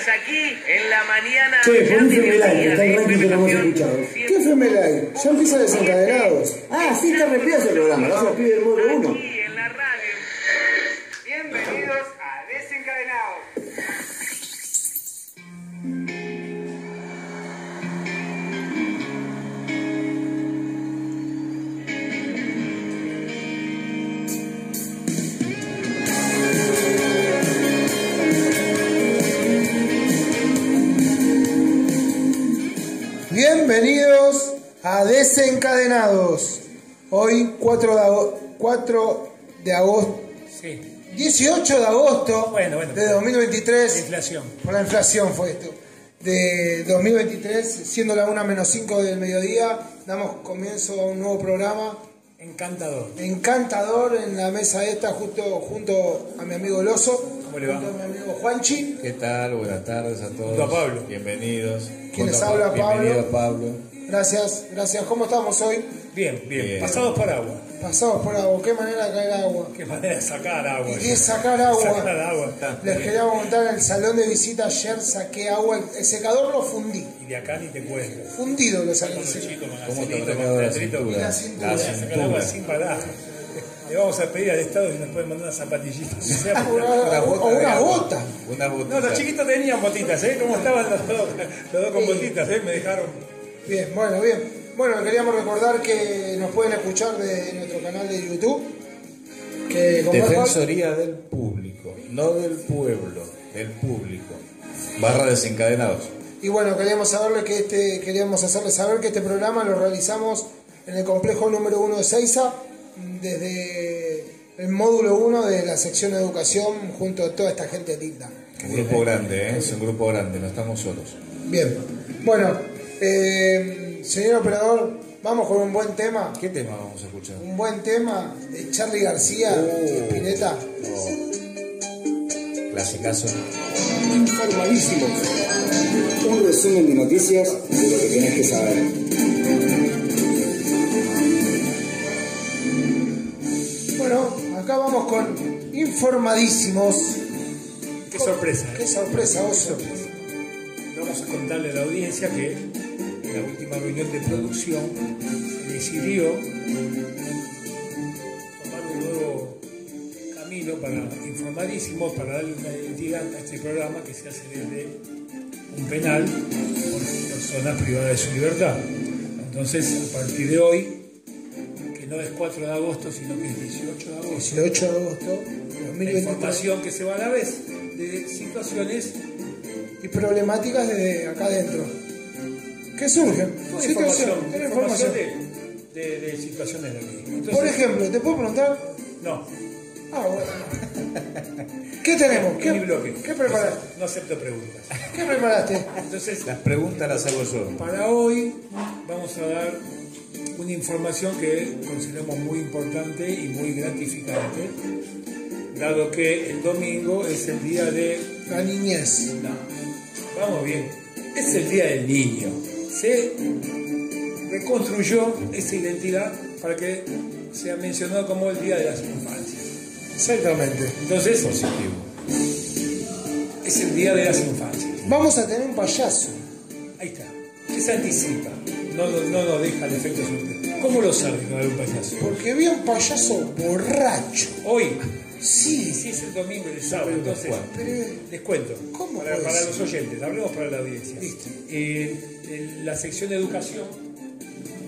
días aquí en la mañana. Che, ya pon de FM Live, mediodía que está el ranking que no hemos escuchado. ¿Qué Live? Ya empieza desencadenados. Ah, sí, está repetido ese programa, lo hace los pibes del módulo 1. Bienvenidos a Desencadenados. Hoy 4 de, ago- 4 de agosto, Sí, 18 de agosto Bueno, bueno. de 2023. inflación. Por la inflación fue esto. De 2023, siendo la 1 menos 5 del mediodía, damos comienzo a un nuevo programa Encantador. encantador en la mesa esta, justo junto a mi amigo Loso, ¿Cómo le va? mi amigo Juanchi. ¿Qué tal? Buenas tardes a todos. A Pablo. Bienvenidos. ¿Quién les habla, Pablo? Bienvenido Pablo. Gracias, gracias. ¿Cómo estamos hoy? Bien, bien, Bien. Pasados por agua. Pasados por agua. ¿Qué manera de caer agua? Qué manera de sacar agua. Y de sacar agua. Sacar agua. Les quería contar en el salón de visita ayer saqué agua, el secador lo fundí, Y de acá ni te cuento. fundido lo saqué. ¿Cómo te la teatrito, cintura? la cintura. La Sacar agua cintura. sin parar. Le vamos a pedir al Estado si nos pueden mandar unas zapatillitas. O sea, O una, Una o bota de una bota. Una bota. No, los chiquitos tenían botitas, ¿eh? ¿Cómo estaban los dos? Los dos con botitas, ¿eh? Me dejaron. Bien, bueno, bien. Bueno, queríamos recordar que nos pueden escuchar de nuestro canal de YouTube. Que como Defensoría del público, no del pueblo, del público. Barra desencadenados. Y bueno, queríamos saberle que este, queríamos hacerles saber que este programa lo realizamos en el complejo número 1 de Seiza, desde el módulo 1 de la sección de educación, junto a toda esta gente linda. Un grupo grande, ¿eh? Es un grupo grande, no estamos solos. Bien, bueno, eh, señor operador, vamos con un buen tema. ¿Qué tema vamos a escuchar? Un buen tema de Charlie García y Spinetta. Clasicazo. Informadísimo. Un resumen de noticias de lo que tenés que saber. Acá vamos con informadísimos. Qué sorpresa. ¿eh? Qué sorpresa, oso. Vamos a contarle a la audiencia que en la última reunión de producción se decidió tomar un nuevo camino para informadísimos, para darle una identidad a este programa que se hace desde un penal por personas privadas de su libertad. Entonces, a partir de hoy, no es 4 de agosto, sino que es 18 de agosto, 18 de agosto de la 2023. información que se va a la vez de situaciones Y problemáticas de acá adentro. ¿Qué surgen? Situación, información, información de, de- de situaciones de aquí. Entonces, Por ejemplo, ¿te puedo preguntar? no, Ah, bueno. ¿Qué tenemos? ¿Qué, bloque. ¿qué preparaste? No acepto preguntas. ¿Qué preparaste? Entonces, Las preguntas las hago yo. para hoy vamos a dar una información que consideramos muy importante y muy gratificante, dado que el domingo es el día de... La niñez. No, vamos bien, es el día del niño. Se reconstruyó esa identidad para que sea mencionado como el día de las infancias. Exactamente. Entonces, Positivo. es el día de las infancias. Vamos a tener un payaso. Ahí está. ¿Qué se anticipa? No, no, no nos deja el efecto sorpresa. ¿Cómo lo sabe que va a haber un payaso? Porque vi a un payaso borracho. Hoy. Sí. Si es el domingo y el sábado, entonces Pero, les cuento. ¿Cómo para, para los oyentes, hablemos para la audiencia. Listo. Eh, en la sección de educación,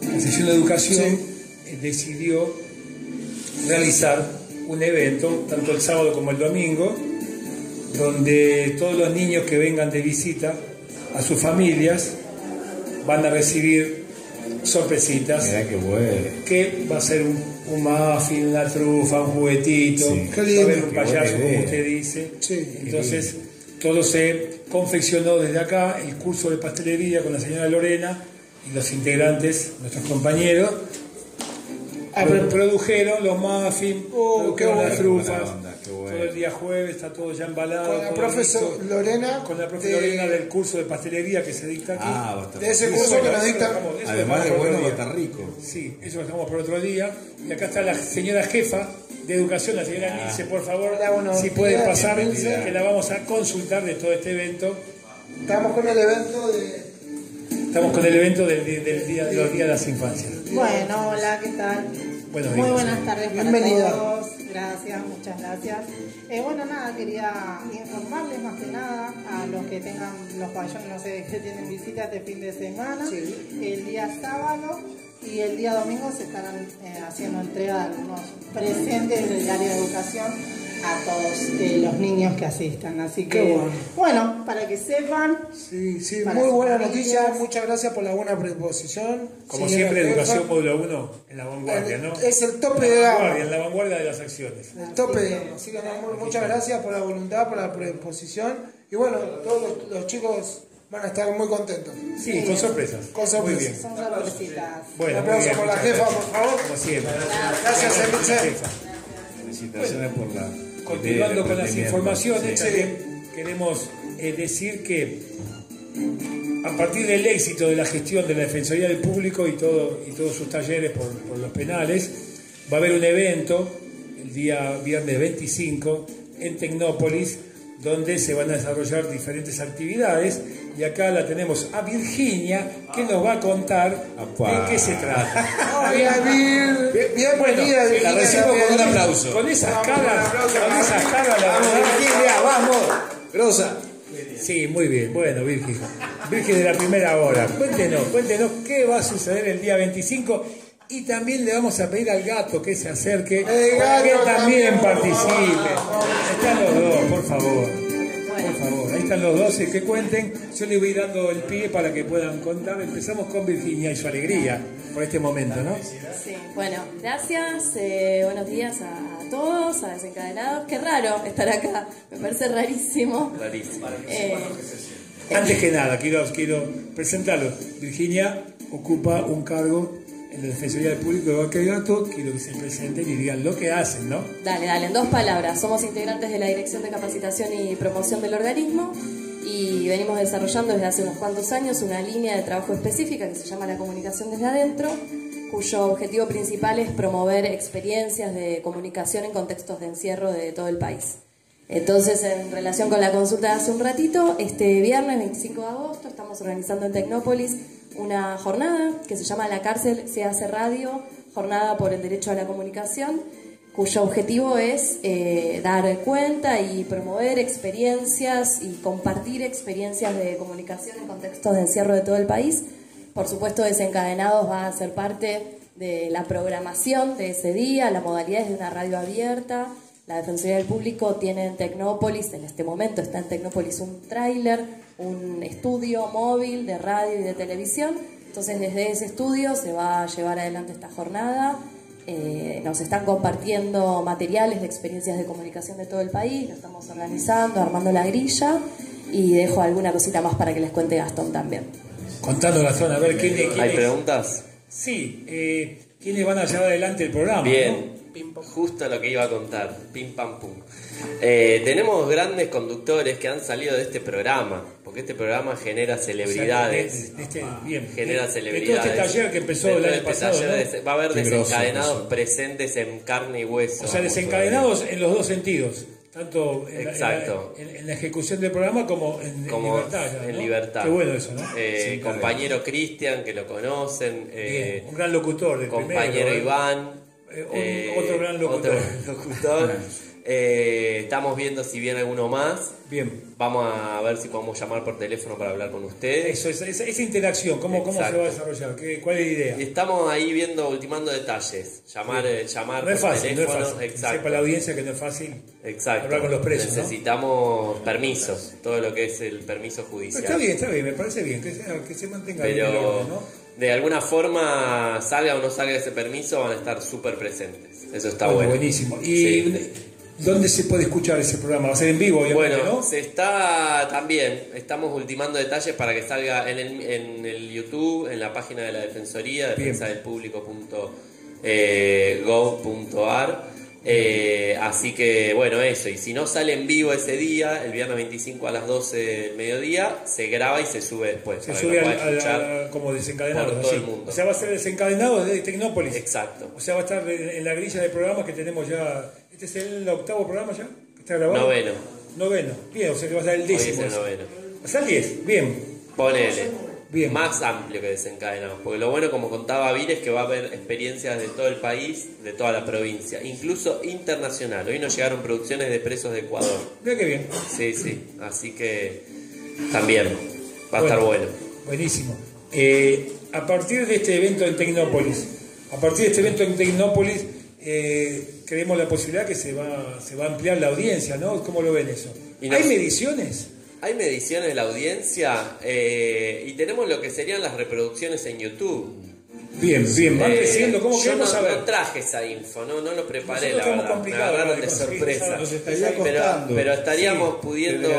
la sección de educación eh, decidió realizar un evento, tanto el sábado como el domingo, donde todos los niños que vengan de visita a sus familias van a recibir sorpresitas Mirá qué bueno. que va a ser un, un muffin, una trufa, un juguetito, Sí. Qué va a lindo. haber un Qué payaso, como usted dice. Sí. Entonces, todo se confeccionó desde acá, el curso de pastelería con la señora Lorena y los integrantes, nuestros compañeros, Ah, produjeron los muffins, Oh, qué las trufas. Bueno. Todo el día jueves está todo ya embalado. Con la todo profesor listo. Lorena. Con la profe de- Lorena del curso de pastelería que se dicta aquí. Ah, va a estar De ese curso que nos dicta. dejamos- Además de bueno, estar rico. Sí, eso lo dejamos por otro día. Y acá está la señora jefa de educación, la señora Nilce, por favor, Hola, si puede pasar, que la vamos a consultar de todo este evento Estamos con el evento de. Estamos con el evento del día, de los días de las infancias. Bueno, hola, ¿qué tal? Buenos Muy días. buenas tardes para Bienvenida. todos. Gracias, muchas gracias. Eh, bueno, nada, quería informarles más que nada a los que tengan los pabellones, no sé, que tienen visita este fin de semana. El día sábado y el día domingo se estarán eh, haciendo entrega de algunos presentes del área de educación a todos eh, los niños que asistan. Así que, bueno. bueno, para que sepan, Sí, sí, muy buena familias. noticia. Muchas gracias por la buena predisposición. Como Sí, siempre, educación módulo 1 en la vanguardia, ¿no? Es el tope de La vanguardia, en la vanguardia de las acciones. El tope de gama. Muchas gracias por la voluntad, por la predisposición. Y bueno, todos los, los chicos van a estar muy contentos. Sí, con sorpresas. Con sorpresas. Muy bien. son sorpresitas. Bueno, Un aplauso por la jefa, gracias. por favor. Como siempre. Gracias, Elise. Jefa. Felicitaciones por la. Continuando con las informaciones, Sí. también queremos eh, decir que a partir del éxito de la gestión de la Defensoría del Público y, todo, y todos sus talleres por, por los penales, va a haber un evento el día viernes 25 en Tecnópolis donde se van a desarrollar diferentes actividades y acá la tenemos a Virginia que nos va a contar de qué se trata. Hola, Vir. Bien- Bienvenida, Bueno, Virginia. la recibo con un aplauso. Con esas Vamos, caras, aplauso. con esas caras, la Vamos, verdad. Virginia, vamos. Grosa. Sí, muy bien. Bueno, Virgen. Virgen de la primera hora. Cuéntenos, cuéntenos qué va a suceder el día 25. Y también le vamos a pedir al gato que se acerque, gato que también participe. Están los dos, por favor. Por favor, ahí están los dos, que cuenten. Yo les voy dando el pie para que puedan contar. Empezamos con Virginia y su alegría por este momento, ¿no? Sí, bueno, gracias, eh, buenos días a todos, a desencadenados. Qué raro estar acá, me parece rarísimo. Eh, Antes que nada, quiero, quiero presentarlo. Virginia ocupa un cargo en la Defensoría del Público de Vaca y Gato. Quiero que se presenten y digan lo que hacen, ¿no? dale, dale, en dos palabras. Somos integrantes de la Dirección de Capacitación y Promoción del organismo y venimos desarrollando desde hace unos cuantos años una línea de trabajo específica que se llama la comunicación desde adentro, cuyo objetivo principal es promover experiencias de comunicación en contextos de encierro de todo el país. Entonces, en relación con la consulta de hace un ratito, este viernes 25 de agosto estamos organizando en Tecnópolis una jornada que se llama La cárcel se hace radio, jornada por el derecho a la comunicación, cuyo objetivo es eh, dar cuenta y promover experiencias y compartir experiencias de comunicación en contextos de encierro de todo el país. Por supuesto, Desencadenados va a ser parte de la programación de ese día, la modalidad es de una radio abierta. La Defensoría del Público tiene en Tecnópolis, en este momento está en Tecnópolis un tráiler, un estudio móvil de radio y de televisión. Entonces desde ese estudio se va a llevar adelante esta jornada. Eh, nos están compartiendo materiales de experiencias de comunicación de todo el país, lo estamos organizando, armando la grilla y dejo alguna cosita más para que les cuente Gastón también. Contando la zona, a ver quién, quién ¿Hay es. preguntas? Sí, eh, ¿quiénes van a llevar adelante el programa? Bien, justo lo que iba a contar, pim pam pum. Eh, tenemos grandes conductores que han salido de este programa, porque este programa genera ¿no? O sea, celebridades. de- de este- bien. Genera De- de celebridades. todo este taller que empezó De el año este pasado, taller ¿no? de- va a haber Qué desencadenados grosso. presentes en carne y hueso. O sea, desencadenados en los dos sentidos, tanto en, la- en la, Exacto. en- en la ejecución del programa como en, libertad. ya, en ¿no? libertad. Qué bueno eso, ¿no? Eh, compañero Cristian, que lo conocen. Bien, eh, un gran locutor del compañero primero. Iván. Eh, un- otro gran locutor. otro locutor. Eh, estamos viendo si viene alguno más. Bien. Vamos a ver si podemos llamar por teléfono para hablar con ustedes. Eso, esa, esa- esa interacción, ¿cómo, cómo se va a desarrollar? ¿Qué- ¿Cuál es la idea? Estamos ahí viendo, ultimando detalles. Llamar, eh, llamar No es por fácil, no es teléfono. fácil. Exacto. Sepa la audiencia que no es fácil Exacto. hablar con los presos, ¿no? Necesitamos permisos, todo lo que es el permiso Pero judicial. está bien, está bien, me parece bien, que, sea- que se mantenga bien el Pero orden, ¿no? De alguna forma, salga o no salga ese permiso, van a estar súper presentes. Eso está Bueno, bueno. buenísimo. ¿Y Sí. dónde se puede escuchar ese programa? Va a ser en vivo, Bueno, ¿no? se está también, estamos ultimando detalles para que salga en el, en el YouTube, en la página de la Defensoría, defensa del público.gov.ar. Eh, así que bueno, eso. Y si no sale en vivo ese día, el viernes 25 a las 12 del mediodía, se graba y se sube después. Se sube al- al- como desencadenado. por todo así. el mundo. O sea, va a ser desencadenado desde Tecnópolis. Exacto. O sea, va a estar en la grilla de programas que tenemos ya. ¿Este es el octavo programa ya? ¿Que está grabado? Noveno. Noveno. Bien, o sea que va a ser el Hoy es décimo. el noveno. El 10, bien. Ponele. Bien. Más amplio que desencadenados. Porque lo bueno, como contaba Vir, es que va a haber experiencias de todo el país, de toda la provincia, incluso internacional. Hoy nos llegaron producciones de presos de Ecuador. Mira qué bien. Sí, sí. Así que también va a estar bueno. Buenísimo. Eh, a partir de este evento en Tecnópolis, a partir de este evento en Tecnópolis, eh, creemos la posibilidad que se va, se va a ampliar la audiencia, ¿no? ¿Cómo lo ven eso? ¿Hay mediciones? Hay mediciones de la audiencia eh, y tenemos lo que serían las reproducciones en YouTube. Bien, bien, van Eh, creciendo. ¿Cómo yo queremos no, saber? no traje esa info, no, no lo preparé, Nosotros la verdad. Me agarraron de sorpresa. esa- nos estaría pero, costando. pero estaríamos Sí, pudiendo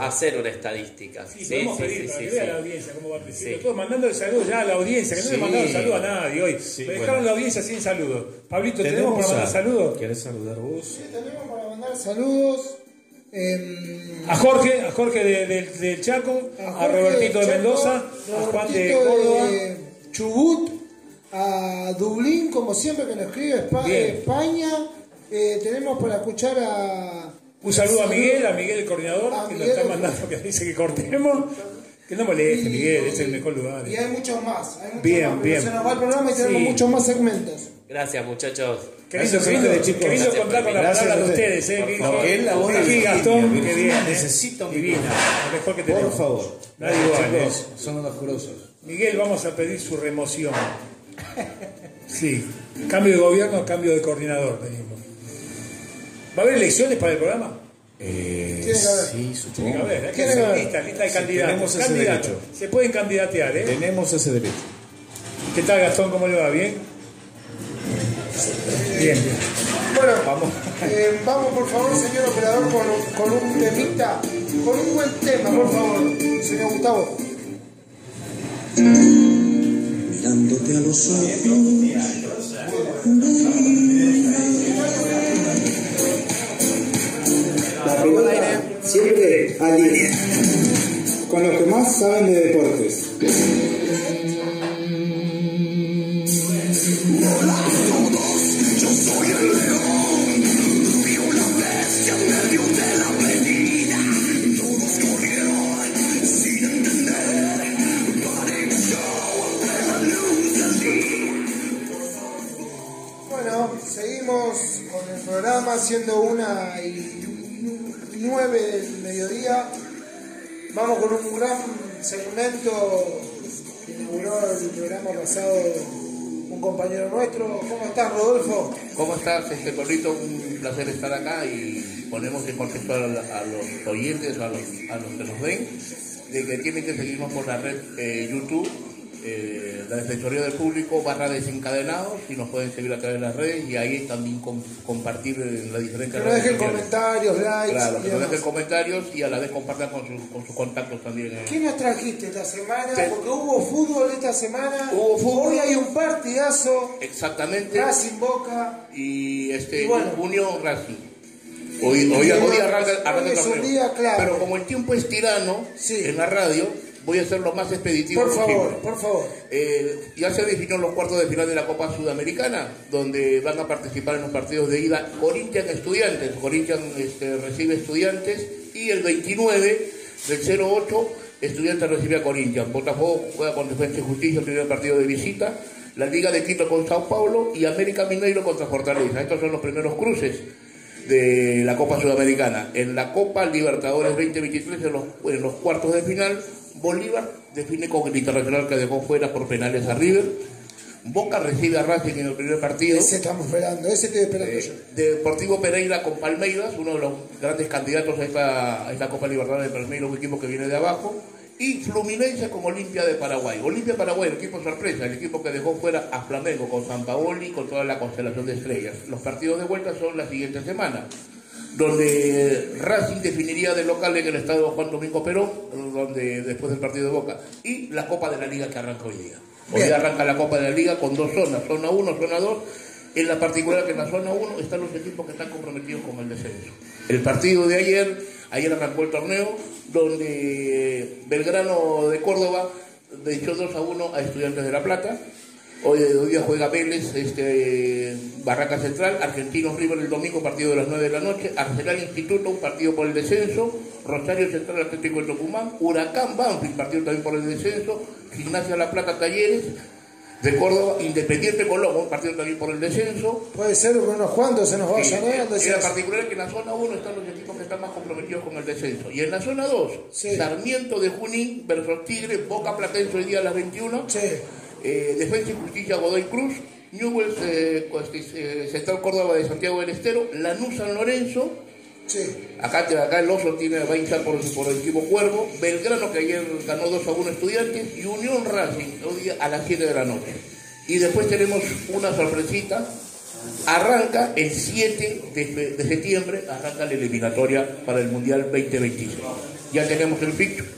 hacer una estadística. Sí, podemos pedir para que vea la sí. audiencia cómo va creciendo. Sí. Todos mandándole saludos ya a la audiencia, que no le Sí. mandaron saludos a nadie hoy. Sí, Me bueno. dejaron la audiencia sin saludos. Pablito, ¿tenemos para mandar saludos? ¿Querés saludar vos? Sí, tenemos para mandar saludos. Em, A Jorge, a Jorge de- del- del Chaco, a, Robertito de Chaco, Mendoza, a Juan de Córdoba. de Chubut, a Dublín, como siempre que nos escribe Bien. España. Eh, tenemos para escuchar a. Un saludo a Miguel, a Miguel el coordinador, A que nos Miguel. está mandando que dice que cortemos. Que no moleste, Miguel, este es el mejor lugar. Y hay muchos más. Hay muchos Bien, más, bien. Se nos va el programa y tenemos Sí. muchos más segmentos. Gracias, muchos. Qué lindo, qué qué contar con las palabras de ustedes. eh. Que- favor. la voz Aquí de Gastón, qué bien. eh. necesita un Divina, lo mejor que tenemos. Por favor. Nadie igual, eh. Chicos, son unos grosos. Miguel, vamos a pedir su remoción. Sí, cambio de gobierno, cambio de coordinador, pedimos. ¿Va a haber elecciones para el programa? Eh, Tiene que haber. Sí, Tiene supongo. que haber, hay que Tiene que hacer haber. lista, lista de Sí, candidatos. tenemos ese derecho. Se pueden candidatear, ¿eh? Tenemos ese derecho. ¿Qué tal, Gastón? ¿Cómo le va? ¿Bien? Bien, bien. Bueno, vamos. vamos por favor, señor operador, con, un- con un temita, con un buen tema, por favor, señor Gustavo. mirándote a los La pelota siempre alinea. Con los que más saben de deportes. Programa, siendo una y nueve del mediodía. Vamos con un gran segmento que inauguró el programa pasado un compañero nuestro. ¿Cómo estás, Rodolfo? ¿Cómo estás, este Corrito? Un placer estar acá y ponemos en contexto a, los oyentes, a los, a los que nos ven, de que tienen que seguirnos por la red eh, YouTube, eh, la Defensoría del Público, barra desencadenados, y nos pueden seguir a través de las redes y ahí también com- compartir en las diferentes Que nos redes dejen comentarios, likes Claro, que nos dejen comentarios y a la vez compartan con, sus- con sus contactos también. eh. ¿Qué nos trajiste esta semana? Porque hubo fútbol esta semana. Hubo fútbol. Hoy hay un partidazo. Exactamente. Racing Boca. y este Y bueno. Unión Racing. Hoy, hoy, hoy arranca, arranca hoy el es un torneo. día clave. Pero como el tiempo es tirano Sí. en la radio, voy a ser lo más expeditivo Por posible. favor, por favor. Eh, ya se definió los cuartos de final de la Copa Sudamericana, donde van a participar en los partidos de ida Corinthians Estudiantes. Corinthians este, recibe Estudiantes y el 29 del 08 Estudiantes recibe a Corinthians. Botafogo juega con Defensa y Justicia el primer partido de visita. La Liga de Quito con Sao Paulo y América Mineiro contra Fortaleza. Estos son los primeros cruces de la Copa Sudamericana. En la Copa Libertadores 2023, en los, en los cuartos de final, Bolívar define con el Internacional que dejó fuera por penales a River. Boca recibe a Racing en el primer partido. Ese estamos esperando, ese estoy esperando Eh, yo. Deportivo Pereira con Palmeiras, uno de los grandes candidatos a esta, a esta Copa Libertadores de Palmeiras, un equipo que viene de abajo. Y Fluminense con Olimpia de Paraguay. Olimpia de Paraguay, el equipo sorpresa, el equipo que dejó fuera a Flamengo con San Paoli, con toda la constelación de estrellas. Los partidos de vuelta son la siguiente semana, donde Racing definiría de local en el estadio Juan Domingo Perón, donde después del partido de Boca, y la Copa de la Liga que arranca hoy día. Hoy día arranca la Copa de la Liga con dos zonas, zona 1, zona 2. En la particular que en la zona 1 están los equipos que están comprometidos con el descenso. El partido de ayer, ayer arrancó el torneo, donde Belgrano de Córdoba venció 2 a 1 a Estudiantes de La Plata. Hoy, hoy día juega Vélez, este, Barraca Central, Argentinos River el domingo, partido de las 9 de la noche, Arsenal Instituto, un partido por el descenso, Rosario Central Atlético de Tucumán, Huracán Banfield, partido también por el descenso, Gimnasia La Plata Talleres, de Córdoba, Independiente Colombo, un partido también por el descenso. Puede ser unos cuantos se nos Sí, vayan, ¿eh? y la particular que en la zona 1 están los equipos que están más comprometidos con el descenso. Y en la zona 2, Sarmiento de Junín versus Tigre, Boca Platense hoy día a las 21. Eh, Defensa y Justicia Godoy Cruz, Newell's eh, eh, Central Córdoba de Santiago del Estero, Lanús San Lorenzo. Acá, acá el oso tiene, va a hinchar por, por el equipo Cuervo, Belgrano que ayer ganó 2 a 1 estudiantes y Unión Racing hoy a las 7 de la noche. Y después tenemos una sorpresita. Arranca el 7 de, de septiembre, arranca la eliminatoria para el Mundial 2026. Ya tenemos el picture.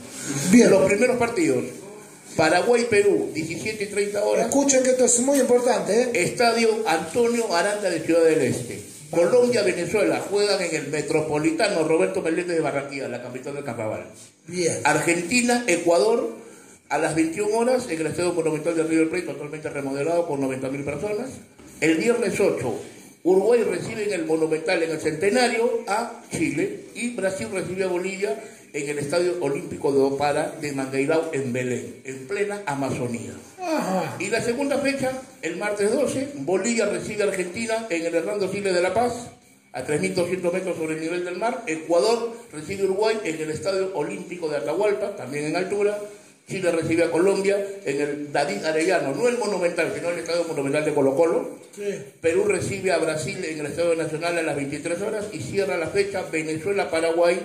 Bien. Los primeros partidos. Paraguay-Perú, 17 y 30 horas. Escuchen que esto es muy importante, ¿eh? Estadio Antonio Aranda de Ciudad del Este. Colombia-Venezuela juegan en el Metropolitano Roberto Meléndez de Barranquilla, la capital del Carnaval. Bien. Argentina-Ecuador a las 21 horas en el Estadio Monumental de River Plate, totalmente remodelado por 90.000 personas. El viernes 8, Uruguay recibe en el Monumental, en el Centenario, a Chile y Brasil recibe a Bolivia en el Estadio Olímpico de Opara de Mangueirao en Belén, en plena Amazonía. Ajá. Y la segunda fecha, el martes 12, Bolivia recibe a Argentina en el Hernando Chile de La Paz, a 3.200 metros sobre el nivel del mar. Ecuador recibe a Uruguay en el Estadio Olímpico de Atahualpa, también en altura. Chile recibe a Colombia en el David Arellano, no el Monumental, sino el Estadio Monumental de Colo Colo. Perú recibe a Brasil en el Estadio Nacional a las 23 horas y cierra la fecha Venezuela-Paraguay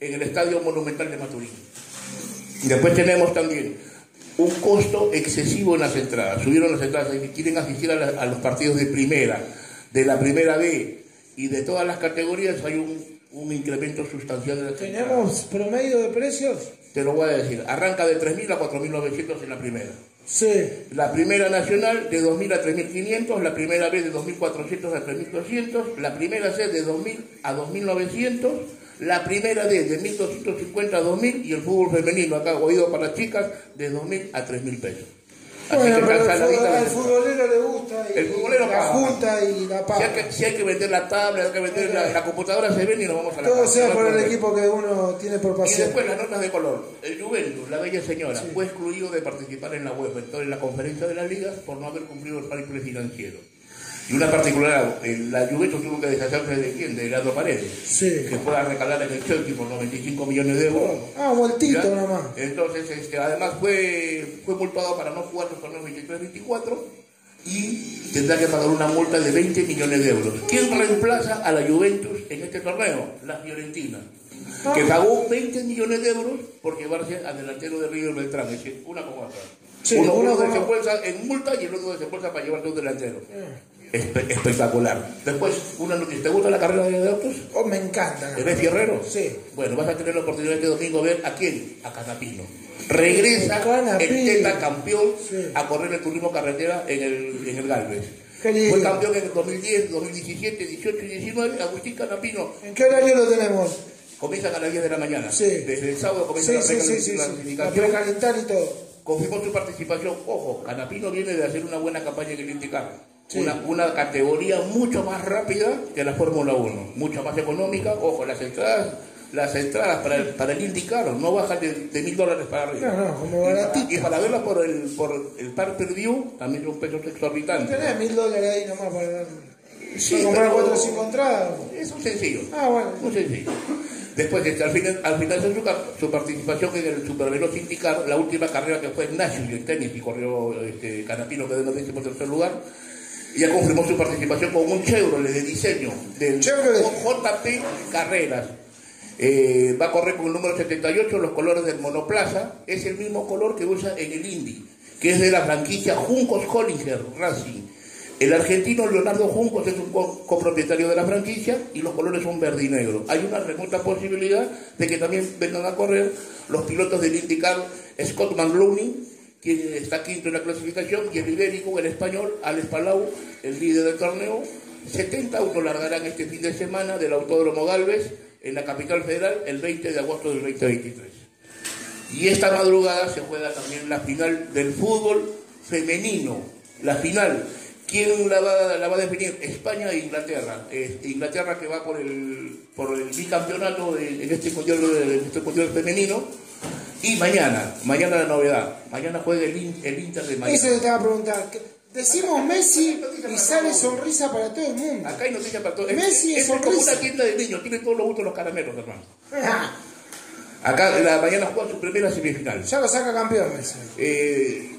en el Estadio Monumental de Maturín. Después tenemos también un costo excesivo en las entradas. Subieron las entradas. Quieren asistir a, la- a los partidos de primera, de la primera B y de todas las categorías, hay un, un incremento sustancial de las entradas. ¿Tenemos promedio de precios? Te lo voy a decir. Arranca de 3.000 a 4.900 en la primera. Sí. La primera nacional de 2.000 a 3.500, la primera B de 2.400 a 3.200, la primera C de 2.000 a 2.900, la primera D de 1.250 a 2.000 y el fútbol femenino, acá oído para las chicas, de 2.000 a 3.000 pesos. Así Bueno, que pero saladita fútbol- al futbolero le gusta y El futbolero la paga. junta y la Si paga. hay, que, si hay que vender la tablet, hay que vender la, la computadora, se ven y nos vamos a la Todo sea por el equipo que uno tiene por Y pasión. después las notas de color. El Juventus, la bella señora, fue excluido de participar en la UEFA, entonces en la conferencia de las ligas, por no haber cumplido el play financiero. Y una particular, el- la Juventus tuvo que deshacerse de quién, de Leandro Paredes, que fue a recalar en el Chelsea por 95 millones de euros. Ah, vueltito ¿Ya? nomás. Entonces, este, además fue, fue multado para no jugar los torneos 23-24 y tendrá que pagar una multa de 20 millones de euros. ¿Quién reemplaza a la Juventus en este torneo? La Fiorentina, que pagó 20 millones de euros por llevarse al delantero de Río Beltrán, es decir, una como otra. Sí, uno uno como- desembolsa en multa y el otro desembolsa para llevarte un delantero. Espe- espectacular. Después, una noticia. ¿Te gusta la carrera de autos? Oh, me encanta. ¿Eres fierrero? Sí. Bueno, vas a tener la oportunidad este domingo de ver a quién, a Canapino. Regresa Canapino. el Teta campeón a correr el turismo carretera en el, en el Galvez. Fue campeón en el 2010, 2017, 18 y 19. Agustín Canapino. ¿En qué horario lo tenemos? Comienzan a las 10 de la mañana. Sí. Desde el sábado comienza Sí, la sí, sí, sí, sí. La precalentar y todo. Confirmó su participación. Ojo, Canapino viene de hacer una buena campaña en el IndyCar. Sí. Una, una categoría mucho más rápida que la Fórmula 1, mucho más económica. Ojo, las entradas, las entradas para el, para el IndyCar no bajan de, de mil dólares para arriba. No, no, como y, y para verla por el, por el par per view también son precios exorbitantes. Tenés mil dólares ahí nomás para, Sí, comprar cuatro o cinco entradas. Es un sencillo. Ah, bueno. Muy sencillo. Después, este, al, final, al final de su, su participación en el Superveloz IndyCar, la última carrera que fue en Nashville, en tenis, y corrió este, Canapino, que décimo tercer lugar, y ya confirmó su participación con un Chevrolet de diseño del JP Carreras. Eh, va a correr con el número 78, los colores del monoplaza, es el mismo color que usa en el Indy, que es de la franquicia Juncos Hollinger Racing. El argentino Leonardo Juncos es un co- copropietario de la franquicia y los colores son verde y negro. Hay una remota posibilidad de que también vengan a correr los pilotos del IndyCar Scott McLaughlin, quien está quinto en la clasificación, y el ibérico, el español, Alex Palau, el líder del torneo. 70 autos largarán este fin de semana del Autódromo Galvez en la capital federal el 20 de agosto del 2023. Y esta madrugada se juega también la final del fútbol femenino. La final, ¿quién la va, la va a definir? España e Inglaterra. Eh, Inglaterra que va por el, por el bicampeonato en, este mundial, en este mundial femenino. Y mañana, mañana la novedad. Mañana juega el, In- el Inter de Miami. Eso te va a preguntar. ¿qué- Decimos Messi y sale sonrisa para todo el mundo. Acá hay noticias para todos. Messi es es como sonrisa. una tienda de niños, tiene todos los gustos los caramelos, hermano. Acá la mañana juega su primera semifinal. Ya lo saca campeón Messi. Eh,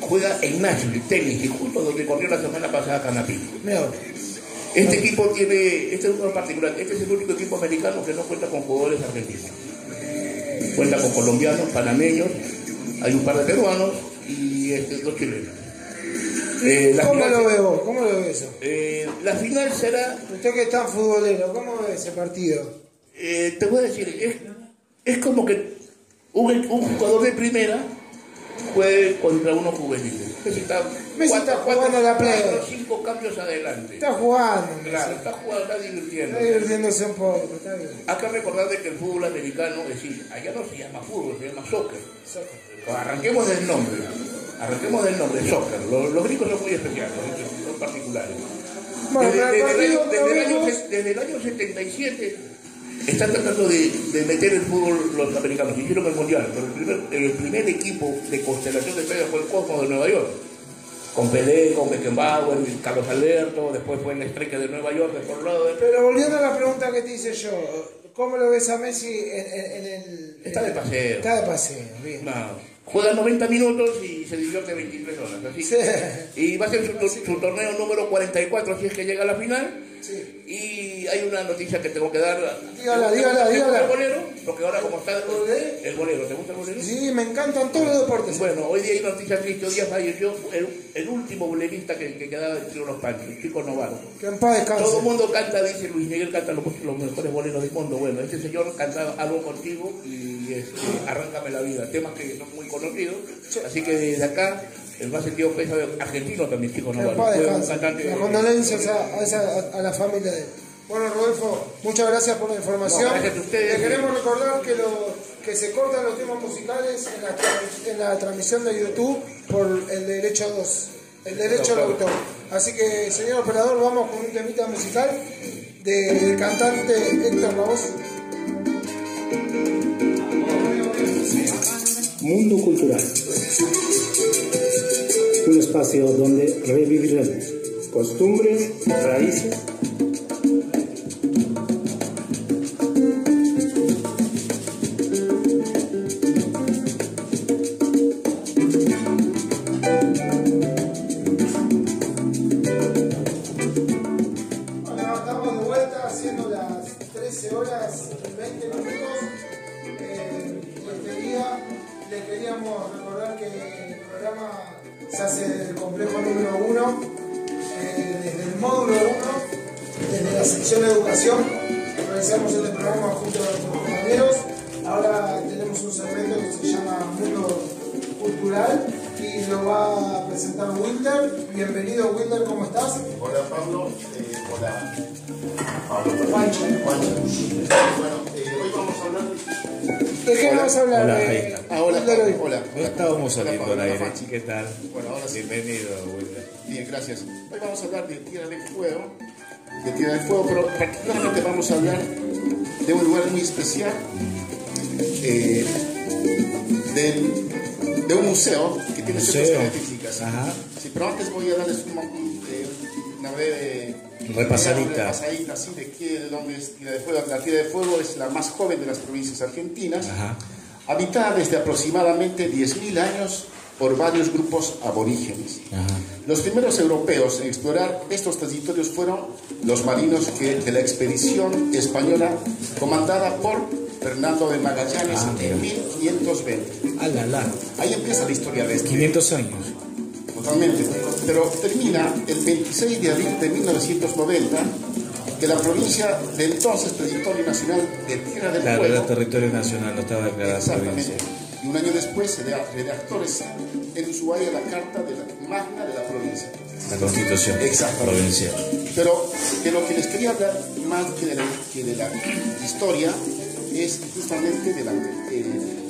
juega en Nashville, tenis, y justo donde corrió la semana pasada Canapí. Este equipo tiene, este es uno particular, este es el único equipo americano que no cuenta con jugadores argentinos. Cuenta con colombianos, panameños, hay un par de peruanos y este, dos chilenos. Eh, la ¿Cómo final lo se- ve vos? ¿Cómo lo ve eso? eh, la final será Usted que es tan futbolero, ¿cómo ve ese partido? Eh, te voy a decir, es, es como que un, un jugador de primera juegue contra uno juvenil. Está, jugando la play. cuatro, cinco cambios adelante. Está jugando. Claro, está jugando, está divirtiendo. Está divirtiéndose un poco, está bien. Hay que recordar de que el fútbol americano, es decir, allá no se llama fútbol, se llama soccer. Arranquemos del nombre, arranquemos del nombre, soccer. Los, los gringos son muy especiales, son particulares. Desde, desde el año, el desde el año 77 están tratando de, de meter el fútbol los americanos. Hicieron el mundial, pero el primer, el primer equipo de constelación de estrellas fue el Cosmo de Nueva York. Con Pelé, con Beckenbauer, Carlos Alberto, después fue el Estrella de Nueva York, de por lado de... Pero volviendo a la pregunta que te hice yo, ¿cómo lo ves a Messi en, en- en el... Está de paseo. Está de paseo, bien. No. Juega 90 minutos y se divierte 23 horas. Así. Sí. Y va a ser su, tor- su torneo número 44 si es que llega a la final. Y hay una noticia que tengo que dar. Dígala, ¿Te dígala, dígala. el bolero? Porque ahora como está el bolero, ¿te gusta el bolero? Sí, me encantan todos los deportes. Bueno, hoy día hay noticia triste. Hoy día falleció el, el último bolerista que, que quedaba entre los panchos, el chico Novaro. Que en paz descanse. Todo el mundo canta, dice Luis Miguel canta los, los mejores boleros del mundo. Bueno, este señor canta algo contigo y este, Arráncame la vida, temas que son muy conocidos. Así que desde acá, el más sentido pesa argentino también, chico paz Fue un cantante. Condolencias a, a esa- a la familia de él. Bueno, Rodolfo, muchas gracias por la información. No, gracias a ustedes. Le queremos recordar que, lo, que se cortan los temas musicales en la, en la transmisión de YouTube por el derecho, el derecho al autor. Así que, señor operador, vamos con un temita musical del cantante Héctor Lavoz. Mundo Cultural. Un espacio donde reviviremos costumbres, raíces. Se hace desde el complejo número 1, desde el módulo 1, desde la sección de educación. Realizamos este programa junto a nuestros compañeros. Ahora tenemos un segmento que se llama Mundo Cultural y lo va a presentar Wilder. Bienvenido Wilder, ¿cómo estás? Hola Pablo, eh, hola Pablo. Juancho. Juancho. Bueno, eh, hoy vamos a hablar ¿De qué vamos a hablar? Hola, eh, ahí está. Ah, hola, hola. No estábamos saliendo al aire, ¿qué tal? Bueno, ahora sí. Bienvenido, Wilder. Bien, gracias. Hoy vamos a hablar de Tierra del Fuego, de Tierra del Fuego, pero particularmente vamos a hablar de un lugar muy especial, eh, del- de un museo que tiene ciertas características. Ajá. Sí, pero antes voy a darles una, eh, una breve Repasadita. repasadita, sí, de, qué, de dónde es Tierra del Fuego. La Tierra del Fuego es la más joven de las provincias argentinas, Ajá. habitada desde aproximadamente 10.000 años por varios grupos aborígenes. Ajá. Los primeros europeos en explorar estos territorios fueron los marinos que, de la expedición española comandada por Fernando de Magallanes Ah, en mira. 1520. Ah, la, la. Ahí empieza la historia de este. 500 años. Totalmente. Pero termina el 26 de abril de 1990 que la provincia de entonces Territorio Nacional de Tierra del Claro, Fuego era territorio nacional, no estaba declarada provincia. Y un año después, reda- redactores en Ushuaia la carta de la magna de la provincia. La constitución provincial. Pero de lo que les quería hablar más que de la, que de la historia es justamente de la, eh,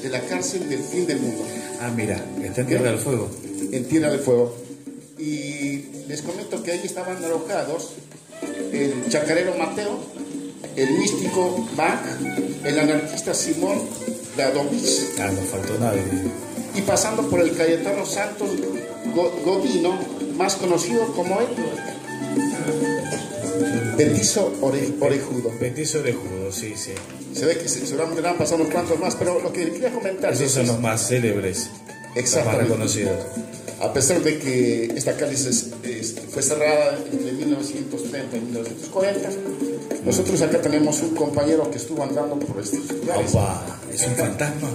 de la cárcel del fin del mundo, Ah, mira, está en Tierra del Fuego. en Tierra del Fuego. Y les comento que ahí estaban alojados el chacarero Mateo, el místico Bach, el anarquista Simón Gadovis. Ah, no faltó nadie. Y pasando por el Cayetano Santos Go- Godino, más conocido como el Petizo Ore- Orejudo. Petizo Orejudo, sí, sí. Se ve que se- seguramente han pasado unos cuantos más, pero lo que quería comentar Esos son los más célebres, los más reconocidos. A pesar de que esta calle se- es- fue cerrada entre 1930 y 1940, nosotros acá tenemos un compañero que estuvo andando por estos lugares. Opa, ¿es un fantasma?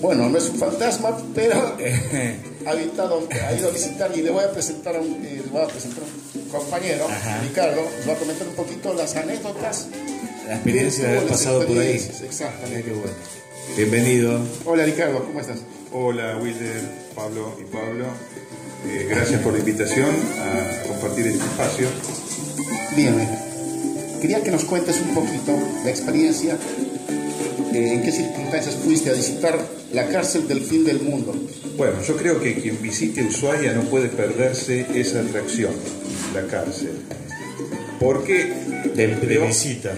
Bueno, no es un fantasma, pero habitado, ha ido a visitar y le voy a presentar a un, eh, le voy a presentar a un compañero, Ajá. Ricardo, nos va a comentar un poquito las anécdotas. La experiencia de haber pasado por ahí. Exactamente. Qué bueno. Bienvenido. Hola Ricardo, ¿cómo estás? Hola Wilder, Pablo y Pablo. Eh, gracias por la invitación a compartir este espacio. Bien, eh, quería que nos cuentes un poquito la experiencia, eh, en qué circunstancias fuiste a visitar la cárcel del fin del mundo. Bueno, yo creo que quien visite Ushuaia no puede perderse esa atracción, la cárcel. Porque De, de visita.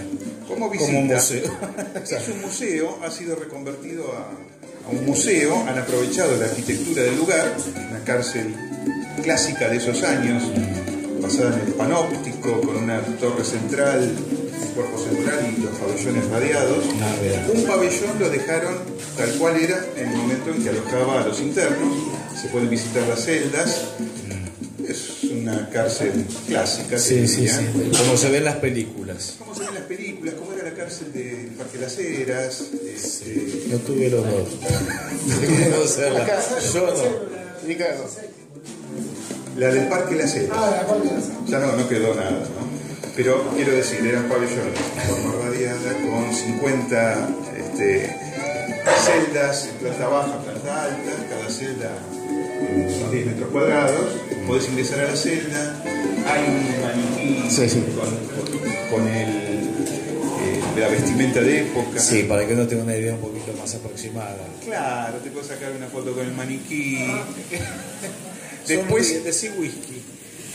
como visita, Como un museo. es un museo, ha sido reconvertido a, a un museo, han aprovechado la arquitectura del lugar, una cárcel clásica de esos años, basada en el panóptico, con una torre central, un cuerpo central y los pabellones radiados. Un pabellón lo dejaron tal cual era en el momento en que alojaba a los internos. Se pueden visitar las celdas. Es una cárcel clásica. Sí, te sí, diría. sí. Como se ven las películas. ¿Cómo se ven las películas? ¿Cómo era la cárcel de Parque Las Heras? Este, Yo tuve los dos. No. Acá, Yo no. Ricardo, La del Parque Las Heras. Ah, la parte de esa. Ya no, no quedó nada, ¿no? Pero quiero decir, eran pabellones de forma radiada con 50 este, celdas, planta baja, planta alta, cada celda unos 10 metros cuadrados. Podés ingresar a la celda, hay un maniquí Sí, sí. con, con el, eh, la vestimenta de época. Sí, para que uno tenga una idea un poquito más aproximada. Claro, te puedes sacar una foto con el maniquí. Después, Después, decí whisky.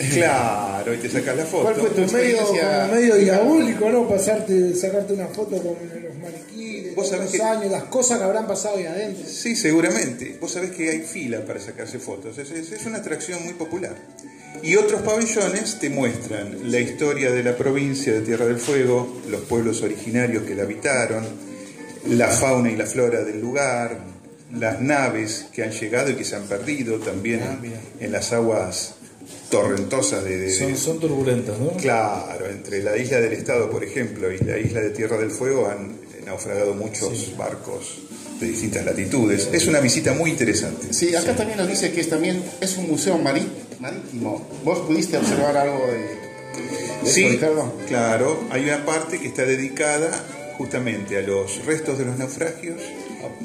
claro, y te sacas la foto. ¿Cuál fue tu Medio, experiencia? como medio diabólico, ¿no? Pasarte, sacarte una foto con los maniquíes, Vos sabés los que- años, las cosas que habrán pasado ahí adentro. Sí, seguramente. Vos sabés que hay fila para sacarse fotos. Es, es- es una atracción muy popular. Y otros pabellones te muestran la historia de la provincia de Tierra del Fuego, los pueblos originarios que la habitaron, la fauna y la flora del lugar, las naves que han llegado y que se han perdido también Ah, en las aguas torrentosas de, de- de- Son, son turbulentos, ¿no? Claro, entre la isla del Estado, por ejemplo, y la isla de Tierra del Fuego han naufragado muchos barcos de distintas latitudes. Es una visita muy interesante. Sí, acá también nos dice que es, también es un museo marí- marítimo. ¿Vos pudiste observar algo de, de eso, Sí, Ricardo? claro, hay una parte que está dedicada justamente a los restos de los naufragios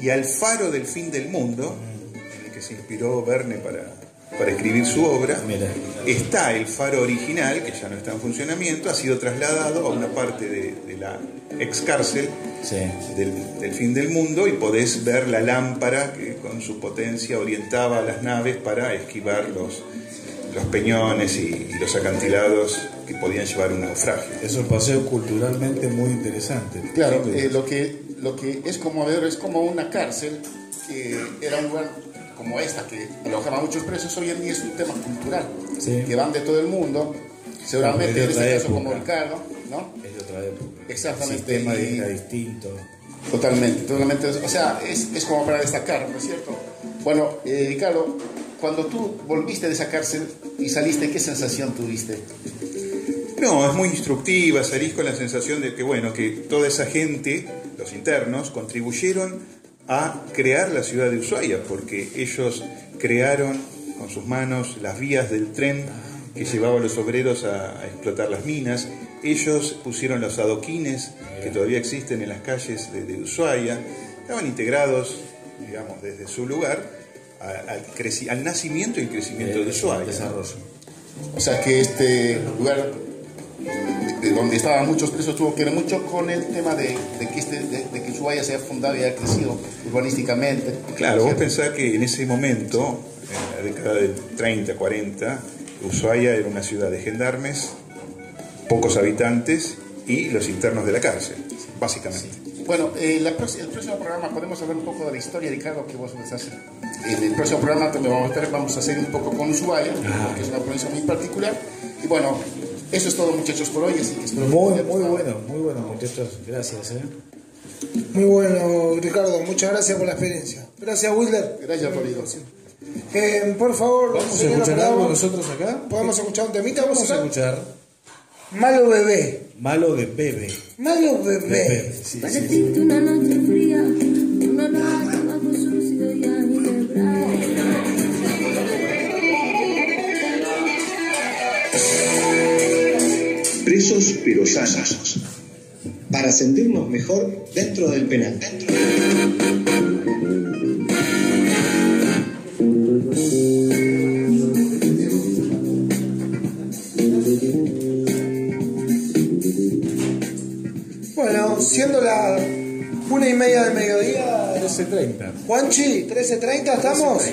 y al faro del fin del mundo, en el que se inspiró Verne para, para escribir su obra. Mira. Está el faro original, que ya no está en funcionamiento, ha sido trasladado a una parte de, de la ex cárcel Sí. del, del fin del mundo y podés ver la lámpara que con su potencia orientaba a las naves para esquivar los, los peñones y, y los acantilados que podían llevar un naufragio. Es un paseo culturalmente muy interesante. Claro, eh, lo, que, lo que es como ver es como una cárcel que era un lugar como esta que alojaba a muchos presos, hoy en día es un tema cultural, Sí. que van de todo el mundo, seguramente en este caso como. Ricardo, ¿no? Es de otra época. Exactamente, El sistema y- era distinto. Totalmente, totalmente. O sea, es, es como para destacar, ¿no es cierto? Bueno, eh, Ricardo, cuando tú volviste de esa cárcel y saliste, ¿qué sensación tuviste? No, es muy instructiva, salís con la sensación de que, bueno, que toda esa gente, los internos, contribuyeron a crear la ciudad de Ushuaia, porque ellos crearon con sus manos las vías del tren que llevaba a los obreros a, a explotar las minas, ellos pusieron los adoquines que todavía existen en las calles de, de Ushuaia, estaban integrados, digamos, desde su lugar a- al, creci- al nacimiento y el crecimiento de Ushuaia. O sea, que este lugar de- de donde estaban muchos presos tuvo que ver mucho con el tema de, de que, este, de, de que Ushuaia se haya fundado y haya crecido urbanísticamente. Claro, vos pensás que en ese momento, en la década del 30, 40, Ushuaia era una ciudad de gendarmes, pocos habitantes y los internos de la cárcel, básicamente. Bueno, eh, la el próximo programa podemos hablar un poco de la historia de cada que vos vas a hacer. En el próximo programa también vamos a, estar, vamos a hacer un poco con Ushuaia, porque es una provincia muy particular. Y bueno, eso es todo muchachos por hoy, así que espero que- Muy, muy bueno, muy bueno, muchachos. Gracias, ¿eh? Muy bueno, Ricardo. Muchas gracias por la experiencia. Gracias, Wilder. Gracias, Rodrigo. Eh, por favor, ¿Vamos a señora escuchar algo nosotros acá? ¿Podemos escuchar un temita? Vamos a musical? escuchar Malo bebé. Malo de Bebe. Malo bebé. Bebe, sí, Para sí. una noche fría, Presos pero sanos. Para sentirnos mejor dentro del penal. Bueno, siendo la una y media del mediodía, 13.30. Juanchi, 13.30 estamos.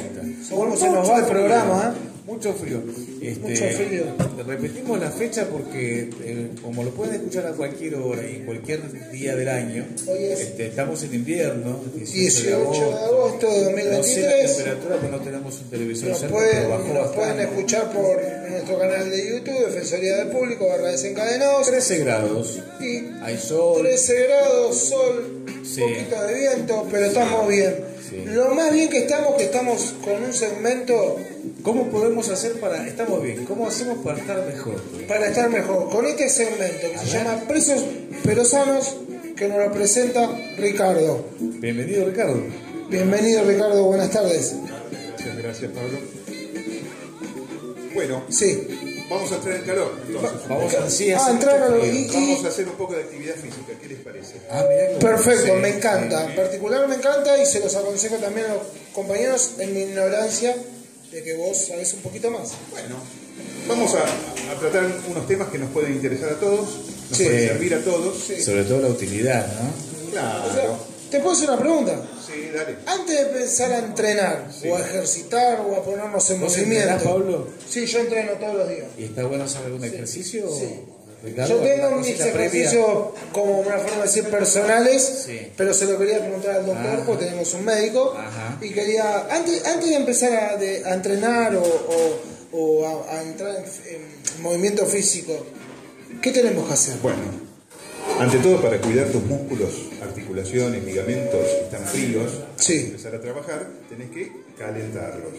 Seguro se nos va el programa, ¿eh? Mucho frío. Este, Mucho frío. Repetimos la fecha porque, eh, como lo pueden escuchar a cualquier hora y cualquier día del año, Hoy es este, estamos en invierno, 18 18 de de agosto. agosto de No sé la 2023. temperatura, porque no tenemos un televisor Nos cerca, pueden, bajó nos pueden escuchar por nuestro canal de YouTube, Defensoría del Público, barra desencadenados. 13 grados. Y Hay sol. 13 grados, sol, Sí. un poquito de viento, pero estamos bien. Sí. Lo más bien que estamos, que estamos con un segmento ¿Cómo podemos hacer para.? Estamos bien. ¿Cómo hacemos para estar mejor? para estar mejor. Con este segmento que se llama Presos pero Sanos, que nos lo presenta Ricardo. Bienvenido, Ricardo. Bienvenido Ricardo, buenas tardes. Muchas gracias, Pablo. Bueno, Sí. Vamos a entrar en calor. Entonces. Vamos a sí, Ah, hace entrar mucho a lo- frío. y- Vamos a hacer un poco de actividad física. ¿Qué les parece? Ah, Perfecto, me encanta. En particular me encanta y se los aconsejo también a los compañeros en mi ignorancia de que vos sabés un poquito más. Bueno, vamos a, a tratar unos temas que nos pueden interesar a todos, nos Sí. pueden servir a todos. Sobre todo la utilidad, ¿no? Claro. O sea, ¿te puedo hacer una pregunta? Sí, dale. Antes de empezar a entrenar o a ejercitar o a ponernos en ¿Vos movimiento. entrenás, Pablo? Sí, yo entreno todos los días. ¿Y está bueno hacer algún ejercicio? Sí. Ricardo, Yo tengo ¿alguna mis previa? ejercicios como una forma de decir personales, Sí. pero se lo quería preguntar al doctor Ajá. porque tenemos un médico Ajá. y quería, antes, antes de empezar a, de- a entrenar o, o- o a, a entrar en, en movimiento físico, ¿qué tenemos que hacer? Bueno, ante todo para cuidar tus músculos, articulaciones, ligamentos que están fríos, antes de empezar a trabajar, tenés que calentarlos.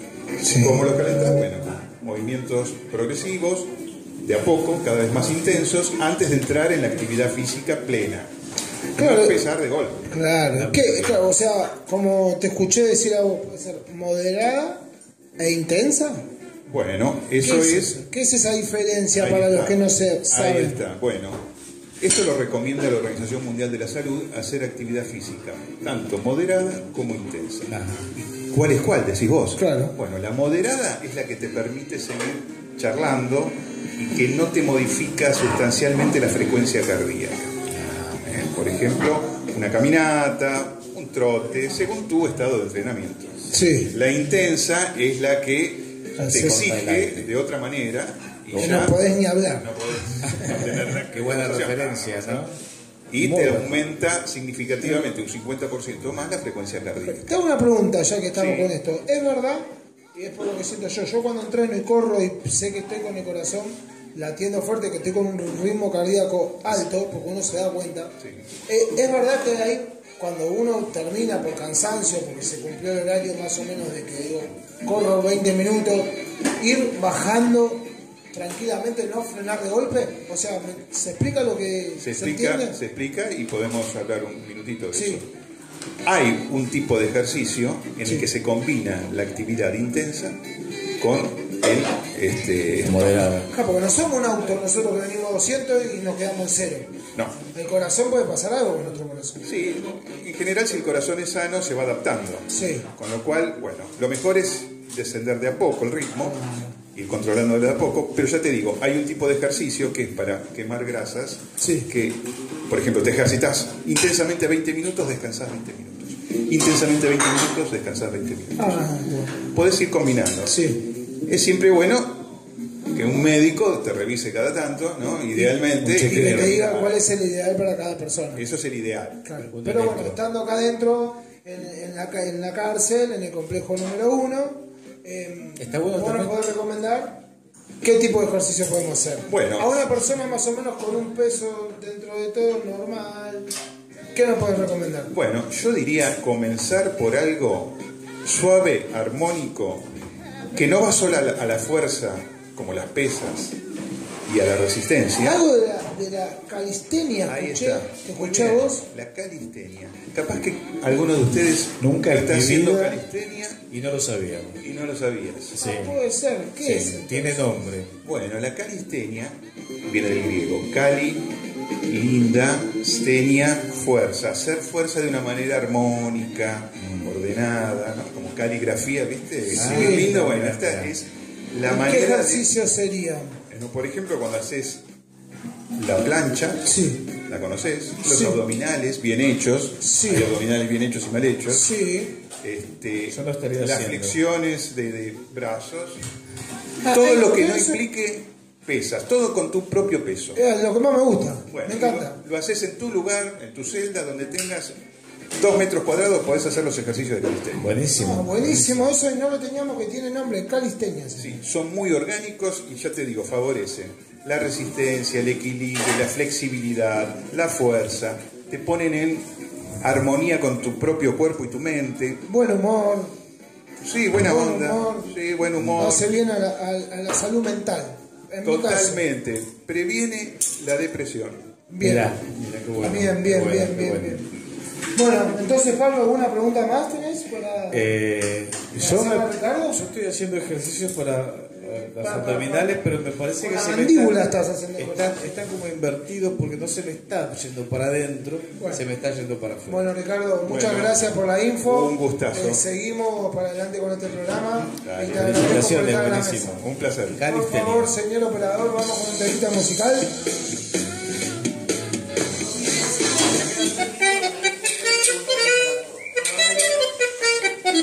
Sí. ¿Cómo los calentás? Bueno, movimientos progresivos, de a poco, cada vez más intensos, antes de entrar en la actividad física plena. Claro. No de golpe. Claro, o sea, como te escuché decir algo, puede ser moderada e intensa. Bueno, eso ¿Qué es... ¿Qué es esa diferencia Ahí para está. los que no se Ahí saben? está, bueno. Esto lo recomienda la Organización Mundial de la Salud, hacer actividad física, tanto moderada como intensa. ¿Cuál es cuál? Decís vos. Claro. Bueno, la moderada es la que te permite seguir charlando y que no te modifica sustancialmente la frecuencia cardíaca. Eh, Por ejemplo, una caminata, un trote, según tu estado de entrenamiento. Sí. La intensa es la que te exige de otra manera. Y Que ya no podés ni hablar. no podés tener la Qué buena referencia, ¿no? Y Muy te bueno. aumenta significativamente un 50% más la frecuencia cardíaca. Te hago una pregunta ya que estamos Sí. con esto. ¿Es verdad? Y es por lo que siento yo. Yo cuando entreno y corro y sé que estoy con el corazón latiendo fuerte, que estoy con un ritmo cardíaco alto, porque uno se da cuenta. Eh, ¿Es verdad que ahí, cuando uno termina por cansancio, porque se cumplió el horario más o menos de que digo, corro 20 minutos, ir bajando tranquilamente, no frenar de golpe? O sea, ¿me- ¿se explica lo que Se se, explica, entiende? se explica y podemos hablar un minutito de Sí. eso. Hay un tipo de ejercicio en el que se combina la actividad intensa con el este, Moderado. Ja, porque no somos un auto, nosotros que venimos a 200 y nos quedamos en cero. No. El corazón puede pasar algo con nuestro corazón. Sí, en general si el corazón es sano se va adaptando. Sí. Con lo cual, bueno, lo mejor es descender de a poco el ritmo, ir controlando de a poco, pero ya te digo, hay un tipo de ejercicio que es para quemar grasas, que, por ejemplo, te ejercitas intensamente 20 minutos, descansas 20 minutos. Intensamente 20 minutos, descansas 20 minutos. Ah, bueno. Puedes ir combinando. Sí. Es siempre bueno que un médico te revise cada tanto, ¿no? Idealmente. Y que te diga cuál es el ideal para cada persona. Eso es el ideal. Claro. Pero bueno, estando acá adentro, en, en la, ca- en la cárcel, en el complejo número uno, eh, Está bueno ¿vos nos podés recomendar qué tipo de ejercicio podemos hacer? Bueno. A una persona más o menos con un peso dentro de todo normal, ¿qué nos podés recomendar? Bueno, yo diría comenzar por algo suave, armónico, que no va solo a la, a la fuerza, como las pesas, y a la resistencia. Algo de la, de la calistenia, Ahí escuché, está. ¿te escuché a bien. vos? La calistenia. Capaz que alguno de ustedes Nunca está haciendo calistenia y no lo sabíamos. y no lo sabías. Sí. Ah, puede ser, ¿qué Sí, es? tiene nombre. Bueno, la calistenia viene del griego. Cali, linda, stenia, fuerza. Hacer fuerza de una manera armónica, ordenada, ¿no? como caligrafía, ¿viste? Ah, Sí, lindo. Bueno, esta es la ¿Qué manera de... ejercicio sería? Bueno, Por ejemplo, cuando haces la plancha, Sí. ¿la conoces? Los Sí. abdominales bien hechos, Sí. hay abdominales bien hechos y mal hechos. Sí. Este, Yo lo estaría las haciendo. flexiones de, de brazos, Ah, todo lo que no implique pesas, todo con tu propio peso. Es lo que más me gusta, Bueno, me encanta. Lo, lo haces en tu lugar, en tu celda, donde tengas dos metros cuadrados, podés hacer los ejercicios de calistenia. Buenísimo. Ah, buenísimo, eso y no lo teníamos que tiene nombre, calistenia. Sí, son muy orgánicos y ya te digo, favorecen la resistencia, el equilibrio, la flexibilidad, la fuerza, te ponen en armonía con tu propio cuerpo y tu mente. Buen humor, Sí, buena Buen onda. humor. Sí, buen humor. hace bien a la, a- a la salud mental. En. Totalmente. Previene la depresión. Bien. Mirá, mirá qué bueno. Bien, qué bien, bueno, bien, bien, bueno. bien. Bueno, entonces Pablo, ¿alguna pregunta más tenés para, Eh, para yo, hacer a me- Ricardo? yo estoy haciendo ejercicios para las Para- abdominales, pero me parece que la se me mandíbula están, estás haciendo están, están como invertidos porque no se me está yendo para adentro, Bueno. se me está yendo para afuera. Bueno, Ricardo, muchas Bueno, gracias por la info. un gustazo. Eh, seguimos para adelante con este programa. Felicitaciones, buenísimo. Un placer. Por favor, señor operador, vamos con un temita musical.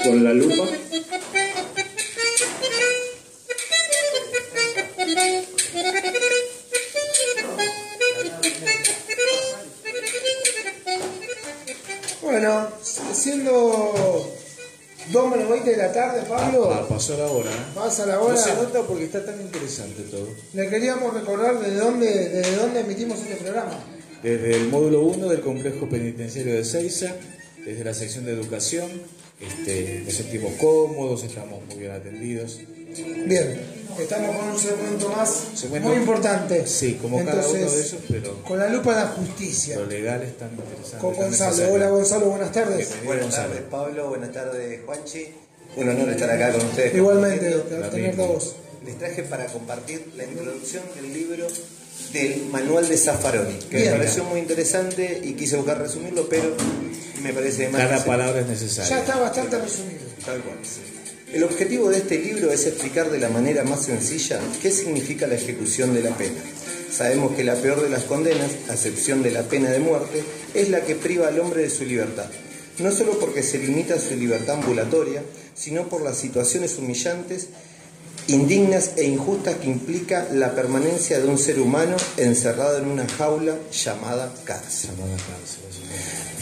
Con la lupa tarde, Pablo, Ah, pasó la hora, ¿eh? pasa la No hora. se nota porque está tan interesante todo. Le queríamos recordar desde dónde, desde dónde emitimos este programa. Desde el módulo 1 del complejo penitenciario de Ceiza, desde la sección de educación, este, nos sentimos cómodos, estamos muy bien atendidos. Bien, estamos con un segmento más Segmento- muy importante. Sí, como cada uno de esos, pero Con la lupa de la justicia. lo legal es tan interesante. Con tan Gonzalo. necesario. Hola Gonzalo, buenas tardes. Bienvenido, Buenas Gonzalo. tardes Pablo, buenas tardes Juanchi. Un honor estar acá con ustedes. Igualmente, tenerte a vos. Les traje para compartir la introducción del libro del manual de Zaffaroni, que Bien. me pareció muy interesante y quise buscar resumirlo, pero me parece más Cada palabra es Ya necesaria. está bastante resumido. Tal cual. El objetivo de este libro es explicar de la manera más sencilla qué significa la ejecución de la pena. Sabemos que la peor de las condenas, a excepción de la pena de muerte, es la que priva al hombre de su libertad. No solo porque se limita su libertad ambulatoria, sino por las situaciones humillantes, indignas e injustas que implica la permanencia de un ser humano encerrado en una jaula llamada cárcel.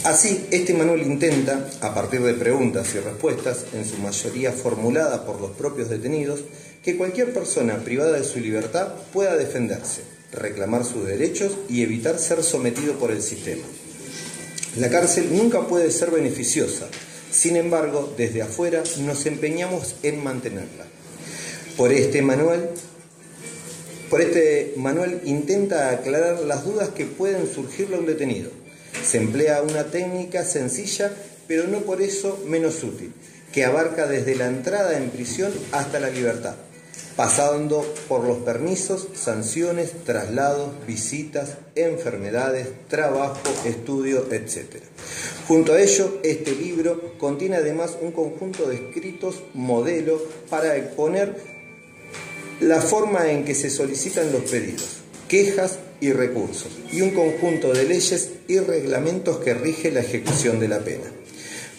Así, este manual intenta, a partir de preguntas y respuestas, en su mayoría formuladas por los propios detenidos, que cualquier persona privada de su libertad pueda defenderse, reclamar sus derechos y evitar ser sometido por el sistema. La cárcel nunca puede ser beneficiosa, sin embargo, desde afuera nos empeñamos en mantenerla. Por este manual por este manual intenta aclarar las dudas que pueden surgirle a un detenido. Se emplea una técnica sencilla, pero no por eso menos útil, que abarca desde la entrada en prisión hasta la libertad, pasando por los permisos, sanciones, traslados, visitas, enfermedades, trabajo, estudio, etc. Junto a ello, este libro contiene además un conjunto de escritos modelo para exponer la forma en que se solicitan los pedidos, quejas y recursos, y un conjunto de leyes y reglamentos que rige la ejecución de la pena.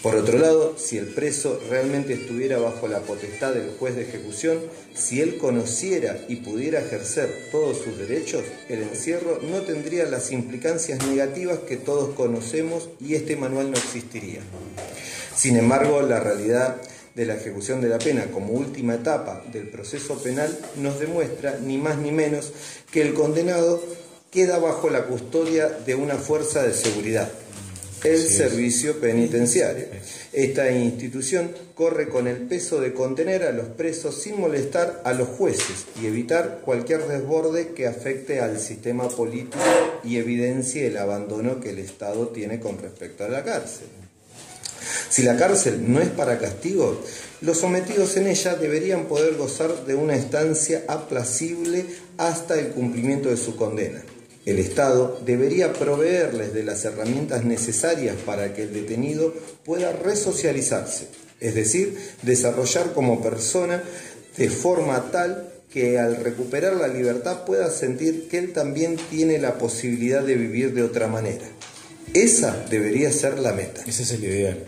Por otro lado, si el preso realmente estuviera bajo la potestad del juez de ejecución, si él conociera y pudiera ejercer todos sus derechos, el encierro no tendría las implicancias negativas que todos conocemos y este manual no existiría. Sin embargo, la realidad de la ejecución de la pena como última etapa del proceso penal nos demuestra, ni más ni menos, que el condenado queda bajo la custodia de una fuerza de seguridad, el servicio penitenciario. Esta institución corre con el peso de contener a los presos sin molestar a los jueces y evitar cualquier desborde que afecte al sistema político y evidencie el abandono que el Estado tiene con respecto a la cárcel. Si la cárcel no es para castigo, los sometidos en ella deberían poder gozar de una estancia aplacible hasta el cumplimiento de su condena. El Estado debería proveerles de las herramientas necesarias para que el detenido pueda resocializarse, es decir, desarrollar como persona de forma tal que al recuperar la libertad pueda sentir que él también tiene la posibilidad de vivir de otra manera. Esa debería ser la meta. Ese es el ideal.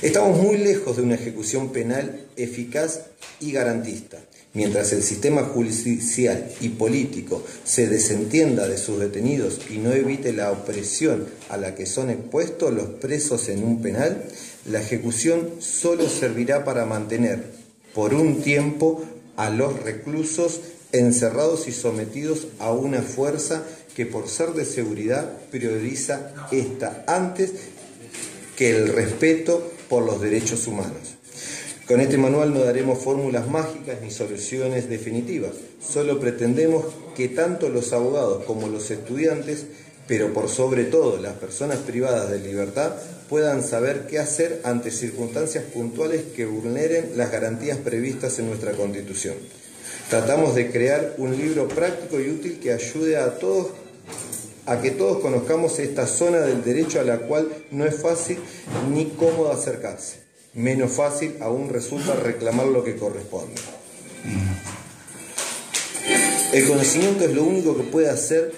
Estamos muy lejos de una ejecución penal eficaz y garantista. Mientras el sistema judicial y político se desentienda de sus detenidos y no evite la opresión a la que son expuestos los presos en un penal, la ejecución solo servirá para mantener por un tiempo a los reclusos encerrados y sometidos a una fuerza que por ser de seguridad prioriza esta antes que el respeto por los derechos humanos. Con este manual no daremos fórmulas mágicas ni soluciones definitivas, solo pretendemos que tanto los abogados como los estudiantes, pero por sobre todo las personas privadas de libertad, puedan saber qué hacer ante circunstancias puntuales que vulneren las garantías previstas en nuestra Constitución. Tratamos de crear un libro práctico y útil que ayude a todos a que todos conozcamos esta zona del derecho a la cual no es fácil ni cómodo acercarse. Menos fácil aún resulta reclamar lo que corresponde. El conocimiento es lo único que puede hacer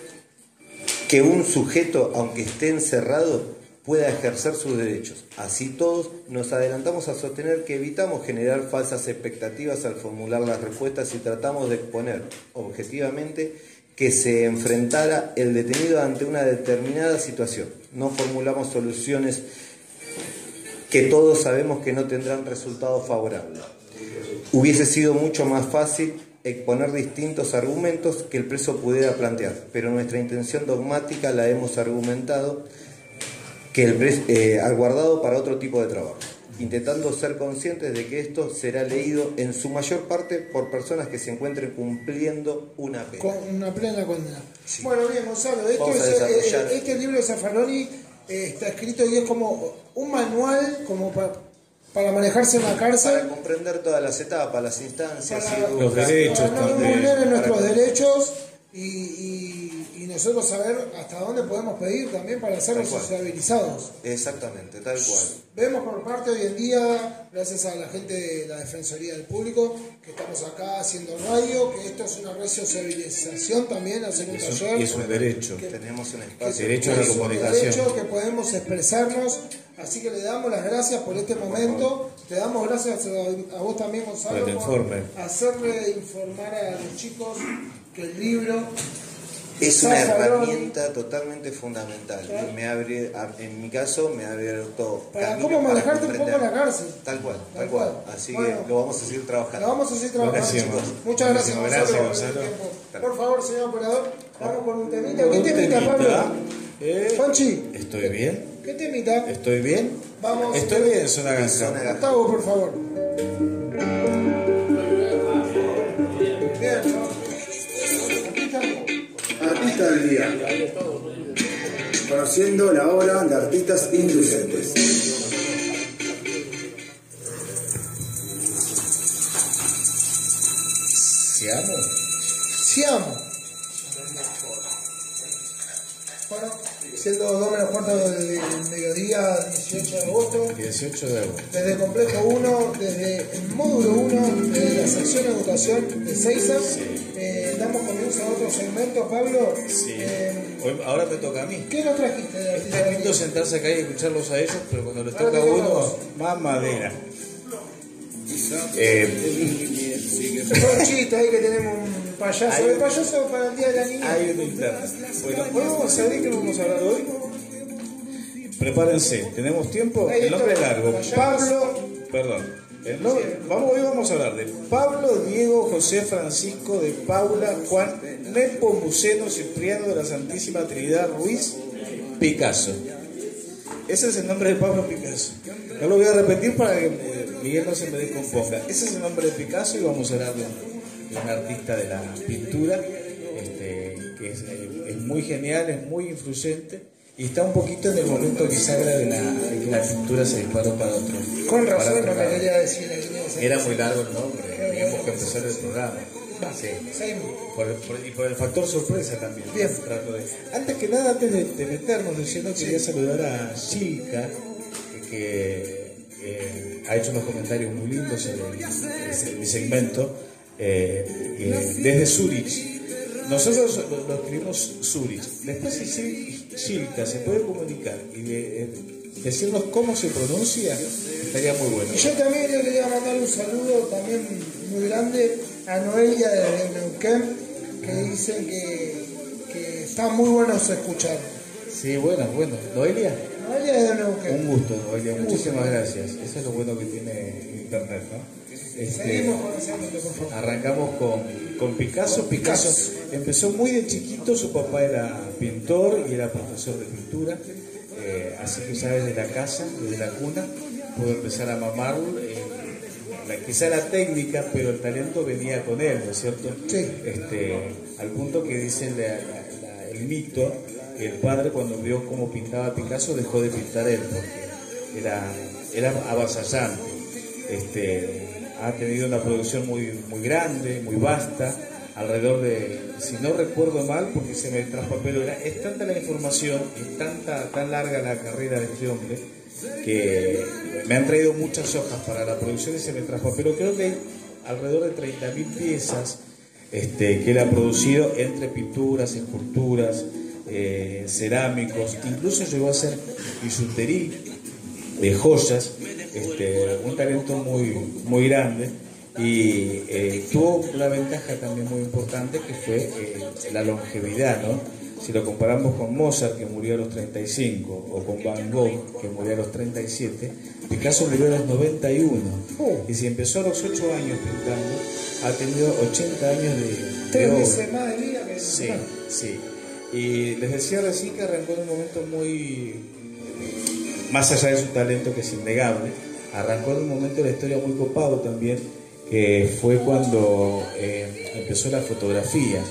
que un sujeto, aunque esté encerrado, pueda ejercer sus derechos. Así todos nos adelantamos a sostener que evitamos generar falsas expectativas al formular las respuestas y tratamos de exponer objetivamente que se enfrentara el detenido ante una determinada situación. No formulamos soluciones que todos sabemos que no tendrán resultados favorables. Hubiese sido mucho más fácil exponer distintos argumentos que el preso pudiera plantear, pero nuestra intención dogmática la hemos argumentado que el preso, eh, guardado para otro tipo de trabajo, intentando ser conscientes de que esto será leído en su mayor parte por personas que se encuentren cumpliendo una pena. Con una plena condena. Bueno, bien, Gonzalo, esto es, eh, este libro de Zaffaroni eh, está escrito y es como un manual como pa- para manejarse en la cárcel. Para comprender todas las etapas, las instancias, Para- y Los derechos para no vulneren nuestros Para- derechos y nosotros saber hasta dónde podemos pedir también para cual. sociabilizados. Exactamente, tal cual. Vemos por parte hoy en día, gracias a la gente de la Defensoría del Público, que estamos acá haciendo radio, que esto es una resociabilización también, hacer un taller. y es un derecho. Tenemos un espacio. Derecho a la es un comunicación. derecho que podemos expresarnos, así que le damos las gracias por este momento. Te damos gracias a, a vos también, Gonzalo, por hacerle informar a los chicos que el libro Es una herramienta totalmente fundamental. Me abre, en mi caso, me ha abierto. Para camino cómo para manejarte un poco la cárcel. Tal cual, Tal tal cual. cual. Así Bueno. que lo vamos a seguir trabajando. La vamos a seguir trabajando, chicos. Muchas gracias, Gracias, por tiempo. Por favor, señor operador, vamos con un temita. ¿Qué Un temita, temita. Pablo? Eh, Juanchi, ¿Estoy bien? ¿qué temita? ¿Estoy bien? Vamos. Estoy bien. Zona granja. Gustavo, por favor. del día, conociendo la obra de artistas incluyentes. Siamo. Siamo. 102 menos cuarto del mediodía 18 de agosto. 18 de agosto. Desde complejo 1, desde el módulo 1, desde la sección de votación de Seiza. Sí. Eh, damos comienzo a otro segmento, Pablo. Sí. Eh, Hoy, ahora te toca a mí. ¿Qué nos trajiste de Está lindo sentarse acá y escucharlos a ellos, pero cuando les toca a uno, más madera. Eh, Un chiste ahí que tenemos un payaso. El payaso para el día de la niña. Hay interna. Bueno, hoy vamos a ver qué vamos a hablar hoy. Prepárense, tenemos tiempo. Ahí El nombre es largo. payaso. Pablo, perdón. El nombre- vamos, hoy vamos a hablar de Pablo, Diego, José, Francisco, de Paula, Juan, Nepomuceno, Cipriano de la Santísima Trinidad, Ruiz, Picasso. Ese es el nombre de Pablo Picasso. No lo voy a repetir para que eh, Miguel no se me descomponga. Ese es el nombre de Picasso y vamos a hablar de un, de un artista de la pintura este, que es, es muy genial, es muy influyente y está un poquito en el momento bisagra de la, de que la pintura se disparó para otro. Con razón otro no me quería decir Era muy largo el nombre, teníamos que empezar el programa. Sí. Por, por- y por el factor sorpresa también. Bien. Trato de- antes que nada, antes de, de meternos de lleno, quería saludar a que, que, eh, ha hecho unos comentarios muy lindos sobre el- mi segmento eh, eh, desde Zurich. Nosotros lo, lo escribimos Zurich. Después, si Silka se puede comunicar y de- decirnos cómo se pronuncia, estaría muy bueno. Y yo también le quería mandar un saludo también muy grande a Noelia de Neuquén, que dicen que, que está muy bueno su escuchar. Sí, bueno, bueno. Noelia. Noelia de Neuquén. Un gusto, Noelia, muchísimas gracias. Eso es lo bueno que tiene Internet, ¿no? Este, arrancamos con, con Picasso. Picasso empezó muy de chiquito, su papá era pintor y era profesor de pintura, eh, así que ya desde la casa, desde la cuna, pudo empezar a mamarlo. eh, la, quizá la técnica, pero el talento venía con él, ¿no es cierto? Este, al punto que dice la- la- la- el mito el padre cuando vio cómo pintaba Picasso dejó de pintar él, porque era, era avasallante. Este, ha tenido una producción muy, muy grande, muy vasta, alrededor de, si no recuerdo mal, porque se me traspapeló, era, es tanta la información, es tanta, tan larga la carrera de este hombre, que me han traído muchas hojas para la producción y se me traspapeló. Creo que hay alrededor de 30.000 piezas este, que él ha producido entre pinturas, esculturas, eh, cerámicos, incluso llegó a hacer bisutería de joyas, este, un talento muy, muy grande y eh, tuvo una ventaja también muy importante que fue eh, la longevidad, ¿no? Si lo comparamos con Mozart, que murió a los 35, o con Van Gogh, que murió a los 37, Picasso murió a los 91. Y si empezó a los 8 años pintando, ha tenido 80 años de, de obra. más de vida que Sí, sí. Y les decía recién que arrancó en un momento muy, más allá de su talento que es innegable, arrancó en un momento de la historia muy copado también, que fue cuando eh, empezó la fotografía.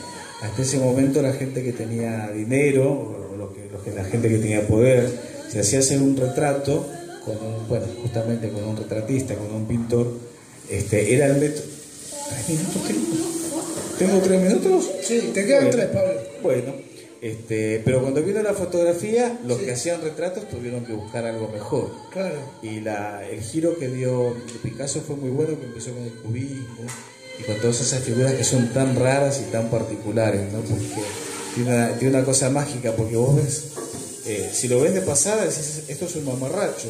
Hasta ese momento la gente que tenía dinero, o lo que, lo que- la gente que tenía poder, se hacía hacer un retrato con un, bueno, justamente con un retratista, con un pintor, este, era el método. ¿Tres minutos tengo? ¿Tengo tres minutos? Sí, te quedan Bueno. tres, Pablo. Bueno, este, pero cuando vino la fotografía, los que hacían retratos tuvieron que buscar algo mejor. Claro. Y la, el giro que dio Picasso fue muy bueno, que empezó con el cubismo y con todas esas figuras que son tan raras y tan particulares, ¿no? Porque tiene una, tiene una cosa mágica, porque vos ves, eh, si lo ves de pasada, decís, esto es un mamarracho.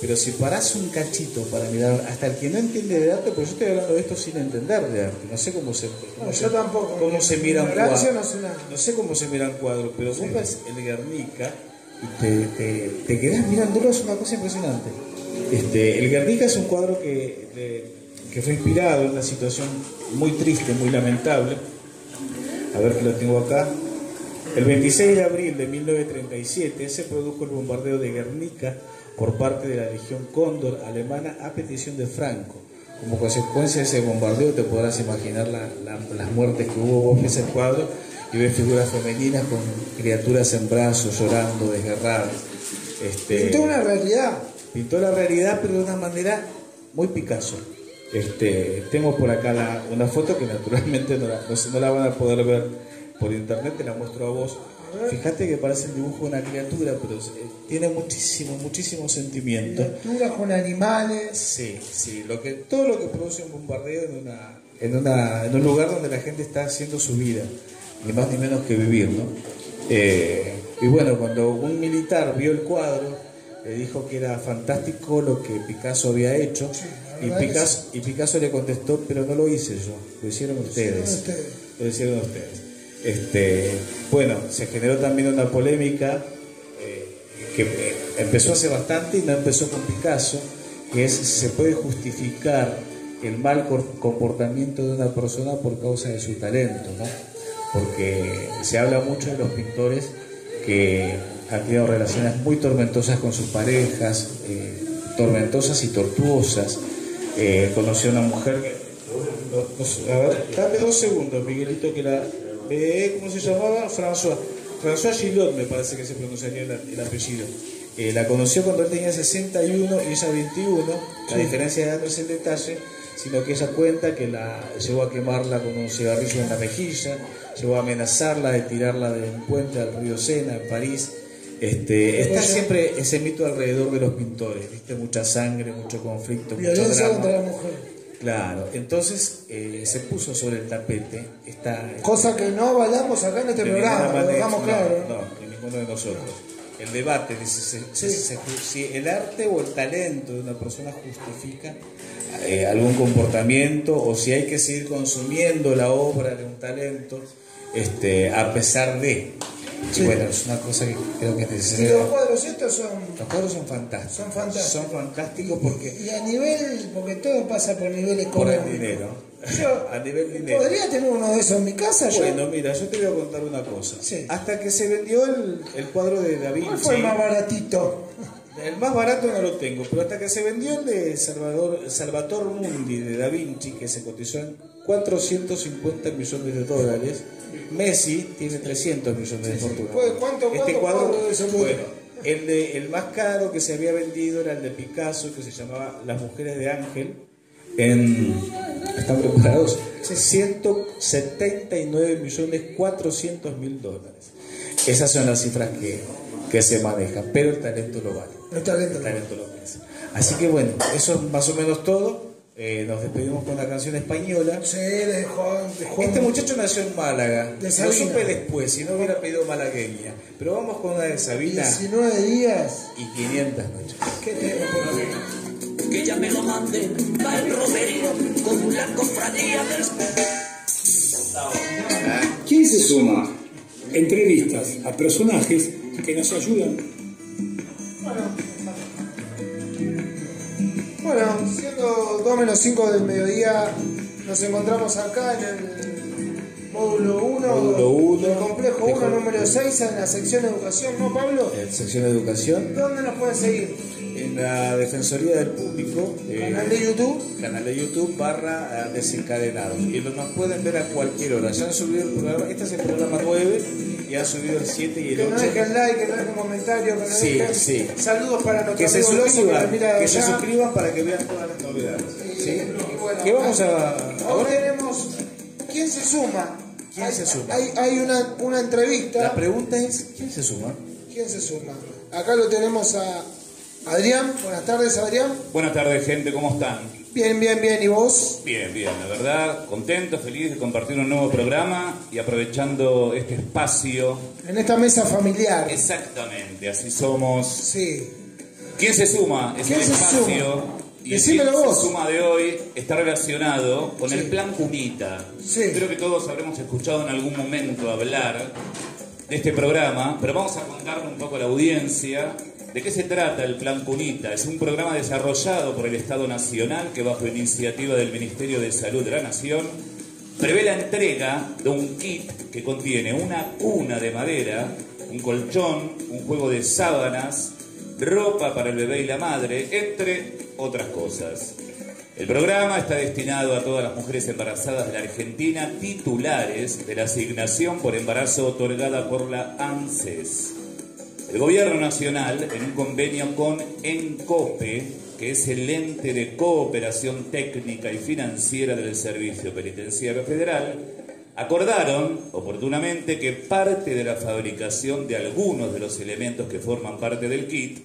Pero si parás un cachito para mirar, hasta el que no entiende de arte, porque yo estoy hablando de esto sin entender de arte, no sé cómo se, cómo No, se- yo tampoco. cómo se mira un cuadro. no sé nada. No sé cómo se mira un cuadro, pero vos ves el Guernica y te, te, te quedás mirándolo, es una cosa impresionante. Este, el Guernica es un cuadro que, de- que fue inspirado en una situación muy triste, muy lamentable. A ver que lo tengo acá. El 26 de abril de 1937 se produjo el bombardeo de Guernica por parte de la Legión Cóndor alemana a petición de Franco. Como consecuencia de ese bombardeo te podrás imaginar la- la- las muertes que hubo. Vos ves el cuadro y ves figuras femeninas con criaturas en brazos llorando, desgarradas. Este, Pintó una realidad. pintó la realidad, pero de una manera muy Picasso. Este, tengo por acá la- una foto que naturalmente no la, no la van a poder ver por internet, te la muestro a vos. Fíjate que parece el dibujo de una criatura, pero eh, tiene muchísimo, muchísimo sentimiento. Criaturas con animales. Sí, sí, lo que, todo lo que produce un bombardeo en, una, en, una, en un lugar donde la gente está haciendo su vida, ni más ni menos que vivir, ¿no? Eh, y bueno, cuando un militar vio el cuadro, le dijo que era fantástico lo que Picasso había hecho. Y Picasso, y Picasso le contestó, pero no lo hice yo, lo hicieron ustedes. ustedes. Lo hicieron ustedes. Este, bueno, se generó también una polémica eh, que empezó hace bastante y no empezó con Picasso, que es se puede justificar el mal comportamiento de una persona por causa de su talento, ¿no? Porque se habla mucho de los pintores que han tenido relaciones muy tormentosas con sus parejas, eh, tormentosas y tortuosas. Eh, conocí a una mujer que... dame dos segundos, Miguelito, que la... eh, ¿Cómo se llamaba? François. François Gillot me parece que se pronunciaría el, el apellido. Eh, la conoció cuando él tenía 61 y ella 21. La diferencia de edad no es el detalle, sino que ella cuenta que la llegó a quemarla con un cigarrillo en la mejilla, llegó a amenazarla de tirarla de un puente al río Sena, en París. Este, está siempre ese mito alrededor de los pintores, ¿viste? Mucha sangre, mucho conflicto, mucho drama. contra la mujer. Claro, entonces eh, se puso sobre el tapete esta, Cosa que no avalamos acá en este programa, lo dejamos no, claro. No, ni ninguno de nosotros. El debate se- se- si el arte o el talento de una persona justifica eh, algún comportamiento o si hay que seguir consumiendo la obra de un talento este, a pesar de. Y bueno, es una cosa que creo que es Y necesaria. los cuadros estos son, Los cuadros son fantásticos. son fantásticos. Son fantásticos porque Y a nivel, porque todo pasa por niveles por el dinero. Yo a nivel dinero. podría tener uno de esos en mi casa. yo? Bueno, mira, yo te voy a contar una cosa. Hasta que se vendió el, el cuadro de Da Vinci. ¿Cuál fue el más baratito? El más barato no lo tengo, pero hasta que se vendió el de Salvador, Salvator Mundi de Da Vinci, que se cotizó en 450 millones de dólares, Messi tiene 300 millones de fortuna. Pues, ¿cuánto- este cuánto cuadro, bueno, el, de, el más caro que se había vendido era el de Picasso, que se llamaba Las Mujeres de Ángel, en... ¿Están preparados? 179 millones 400 mil dólares. Esas son las cifras que, que se manejan, pero el talento lo vale. El talento. El talento lo merece. Así que bueno, eso es más o menos todo. Eh, nos despedimos con la canción española. Sí, de Juan. de Juan- Este muchacho nació en Málaga. De Lo supe después, si no hubiera pedido malagueña. Pero vamos con una de Sabina 19 días. y 500 noches. ¿Qué tema, por que ya me lo mande va el romerío con la cofradía del ¿Quién se suma? Entrevistas a personajes que nos ayudan. Bueno, siendo 2 menos 5 del mediodía, nos encontramos acá en el módulo 1, Módulo uno, del complejo de 1, com- número 6, en la sección de educación, ¿no, Pablo? En sección de educación, ¿Dónde nos pueden seguir? En la Defensoría del Público. eh, ¿Canal de YouTube? Canal de YouTube barra eh, desencadenados. Y lo- nos pueden ver a cualquier hora. Ya han subido el programa, este es el programa 9 y han subido el 7 y el Que 8. nos dejen like, que nos dejen comentario, que nos Sí, dejen sí. saludos para nuestro Que se que suscriban, que se suscriban para que vean todas las novedades. ¿sí? Y bueno, ¿Qué vamos a ahora? tenemos. ¿Quién se suma? ¿Quién hay, se suma? Hay, hay una, una entrevista. La pregunta es, ¿quién se suma? ¿Quién se suma? Acá lo tenemos a Adrián. Buenas tardes, Adrián. Buenas tardes, gente, ¿cómo están? Bien, bien, bien. ¿Y vos? Bien, bien, la verdad, contento, feliz de compartir un nuevo programa y aprovechando este espacio. En esta mesa familiar. Exactamente, así somos. Sí. ¿Quién se suma? Es ¿Quién el se espacio. suma? Y el Decímelo quién vos. suma de hoy está relacionado con el plan Cunita. Sí. Creo que todos habremos escuchado en algún momento hablar de este programa, pero vamos a contarle un poco a la audiencia de qué se trata el Plan Cunita. Es un programa desarrollado por el Estado Nacional que bajo iniciativa del Ministerio de Salud de la Nación prevé la entrega de un kit que contiene una cuna de madera, un colchón, un juego de sábanas, ropa para el bebé y la madre, entre otras cosas. El programa está destinado a todas las mujeres embarazadas de la Argentina titulares de la asignación por embarazo otorgada por la ANSES. El Gobierno Nacional, en un convenio con ENCOPE, que es el ente de cooperación técnica y financiera del Servicio Penitenciario Federal, acordaron oportunamente que parte de la fabricación de algunos de los elementos que forman parte del kit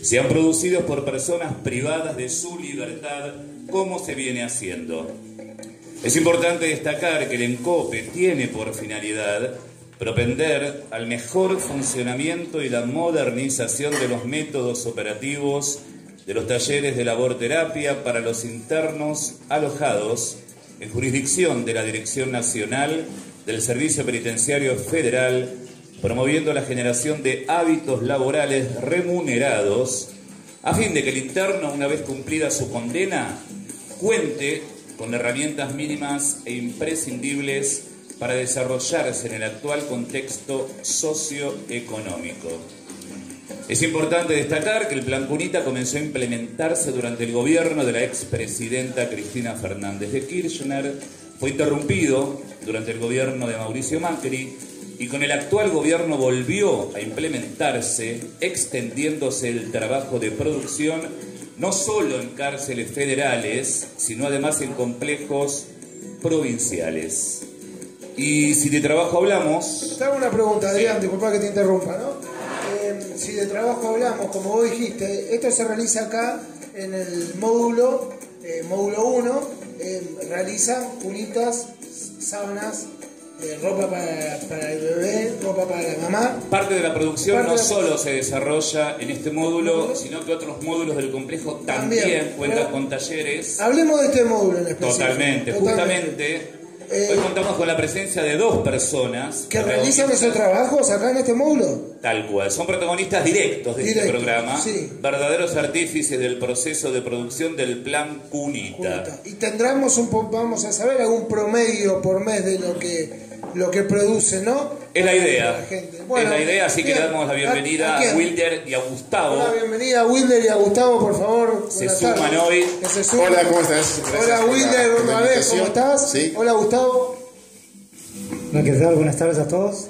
sean producidos por personas privadas de su libertad, como se viene haciendo. Es importante destacar que el ENCOPE tiene por finalidad propender al mejor funcionamiento y la modernización de los métodos operativos de los talleres de laborterapia para los internos alojados en jurisdicción de la Dirección Nacional del Servicio Penitenciario Federal, promoviendo la generación de hábitos laborales remunerados, a fin de que el interno, una vez cumplida su condena, cuente con herramientas mínimas e imprescindibles para desarrollarse en el actual contexto socioeconómico. Es importante destacar que el Plan Cunita comenzó a implementarse durante el gobierno de la expresidenta Cristina Fernández de Kirchner, fue interrumpido durante el gobierno de Mauricio Macri y con el actual gobierno volvió a implementarse, extendiéndose el trabajo de producción no solo en cárceles federales, sino además en complejos provinciales. Y si de trabajo hablamos... Te hago una pregunta, Adrián, disculpa que te interrumpa, ¿no? Eh, si de trabajo hablamos, como vos dijiste, esto se realiza acá en el módulo, eh, módulo 1, eh, realizan cunitas, sábanas, eh, ropa para, para el bebé, ropa para la mamá. Parte de la producción Parte no la- solo se desarrolla en este módulo, sino que otros módulos del complejo también, También, cuentan pero- con talleres. Hablemos de este módulo en específico. Totalmente, justamente. Eh, hoy contamos con la presencia de dos personas ¿Que realizan esos trabajos acá en este módulo? Tal cual, son protagonistas directos de este programa, sí. verdaderos artífices del proceso de producción del plan Cunita. Y tendremos un vamos a saber algún promedio por mes de lo que lo que produce, ¿no? Es la idea, La gente. Bueno, es la idea, así que le damos la bienvenida ¿A-? Wilder y a Gustavo. Hola, bienvenida a Wilder y a Gustavo, por favor. Se Buenas suman tardes. hoy. Que se sumen. Hola, ¿cómo estás? Gracias Hola Wilder, otra vez, ¿cómo estás? Sí. Hola Gustavo. ¿qué tal? Buenas tardes a todos.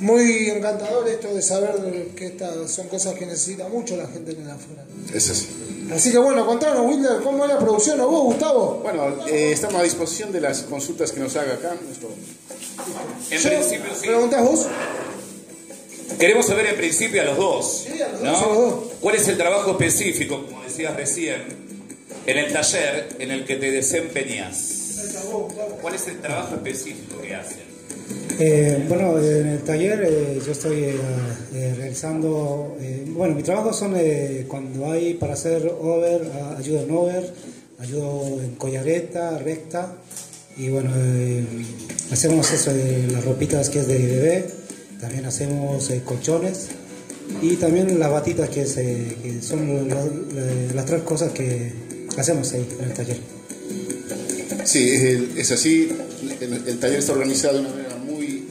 Muy encantador esto de saber que estas son cosas que necesita mucho la gente en el afuera. Es así. Así que bueno, contanos Wilder, ¿cómo es la producción? ¿O vos, Gustavo? Bueno, eh, estamos a disposición de las consultas que nos haga acá. Nuestro... En Yo- principio, sí. ¿Preguntás vos? Queremos saber en principio a los dos, Sí, a los ¿no? dos, a los dos. ¿Cuál es el trabajo específico, como decías recién, en el taller en el que te desempeñas? ¿Cuál es el trabajo específico que hacen? Eh, bueno, en el taller eh, yo estoy eh, eh, realizando, eh, bueno, mi trabajo son eh, cuando hay para hacer over, a- ayudo en over, ayudo en collareta, recta, y bueno, eh, hacemos eso las ropitas que es de bebé, también hacemos eh, colchones y también las batitas que, es, eh, son las tres cosas que hacemos ahí en el taller. Sí, es, así. El, taller está organizado de una manera muy,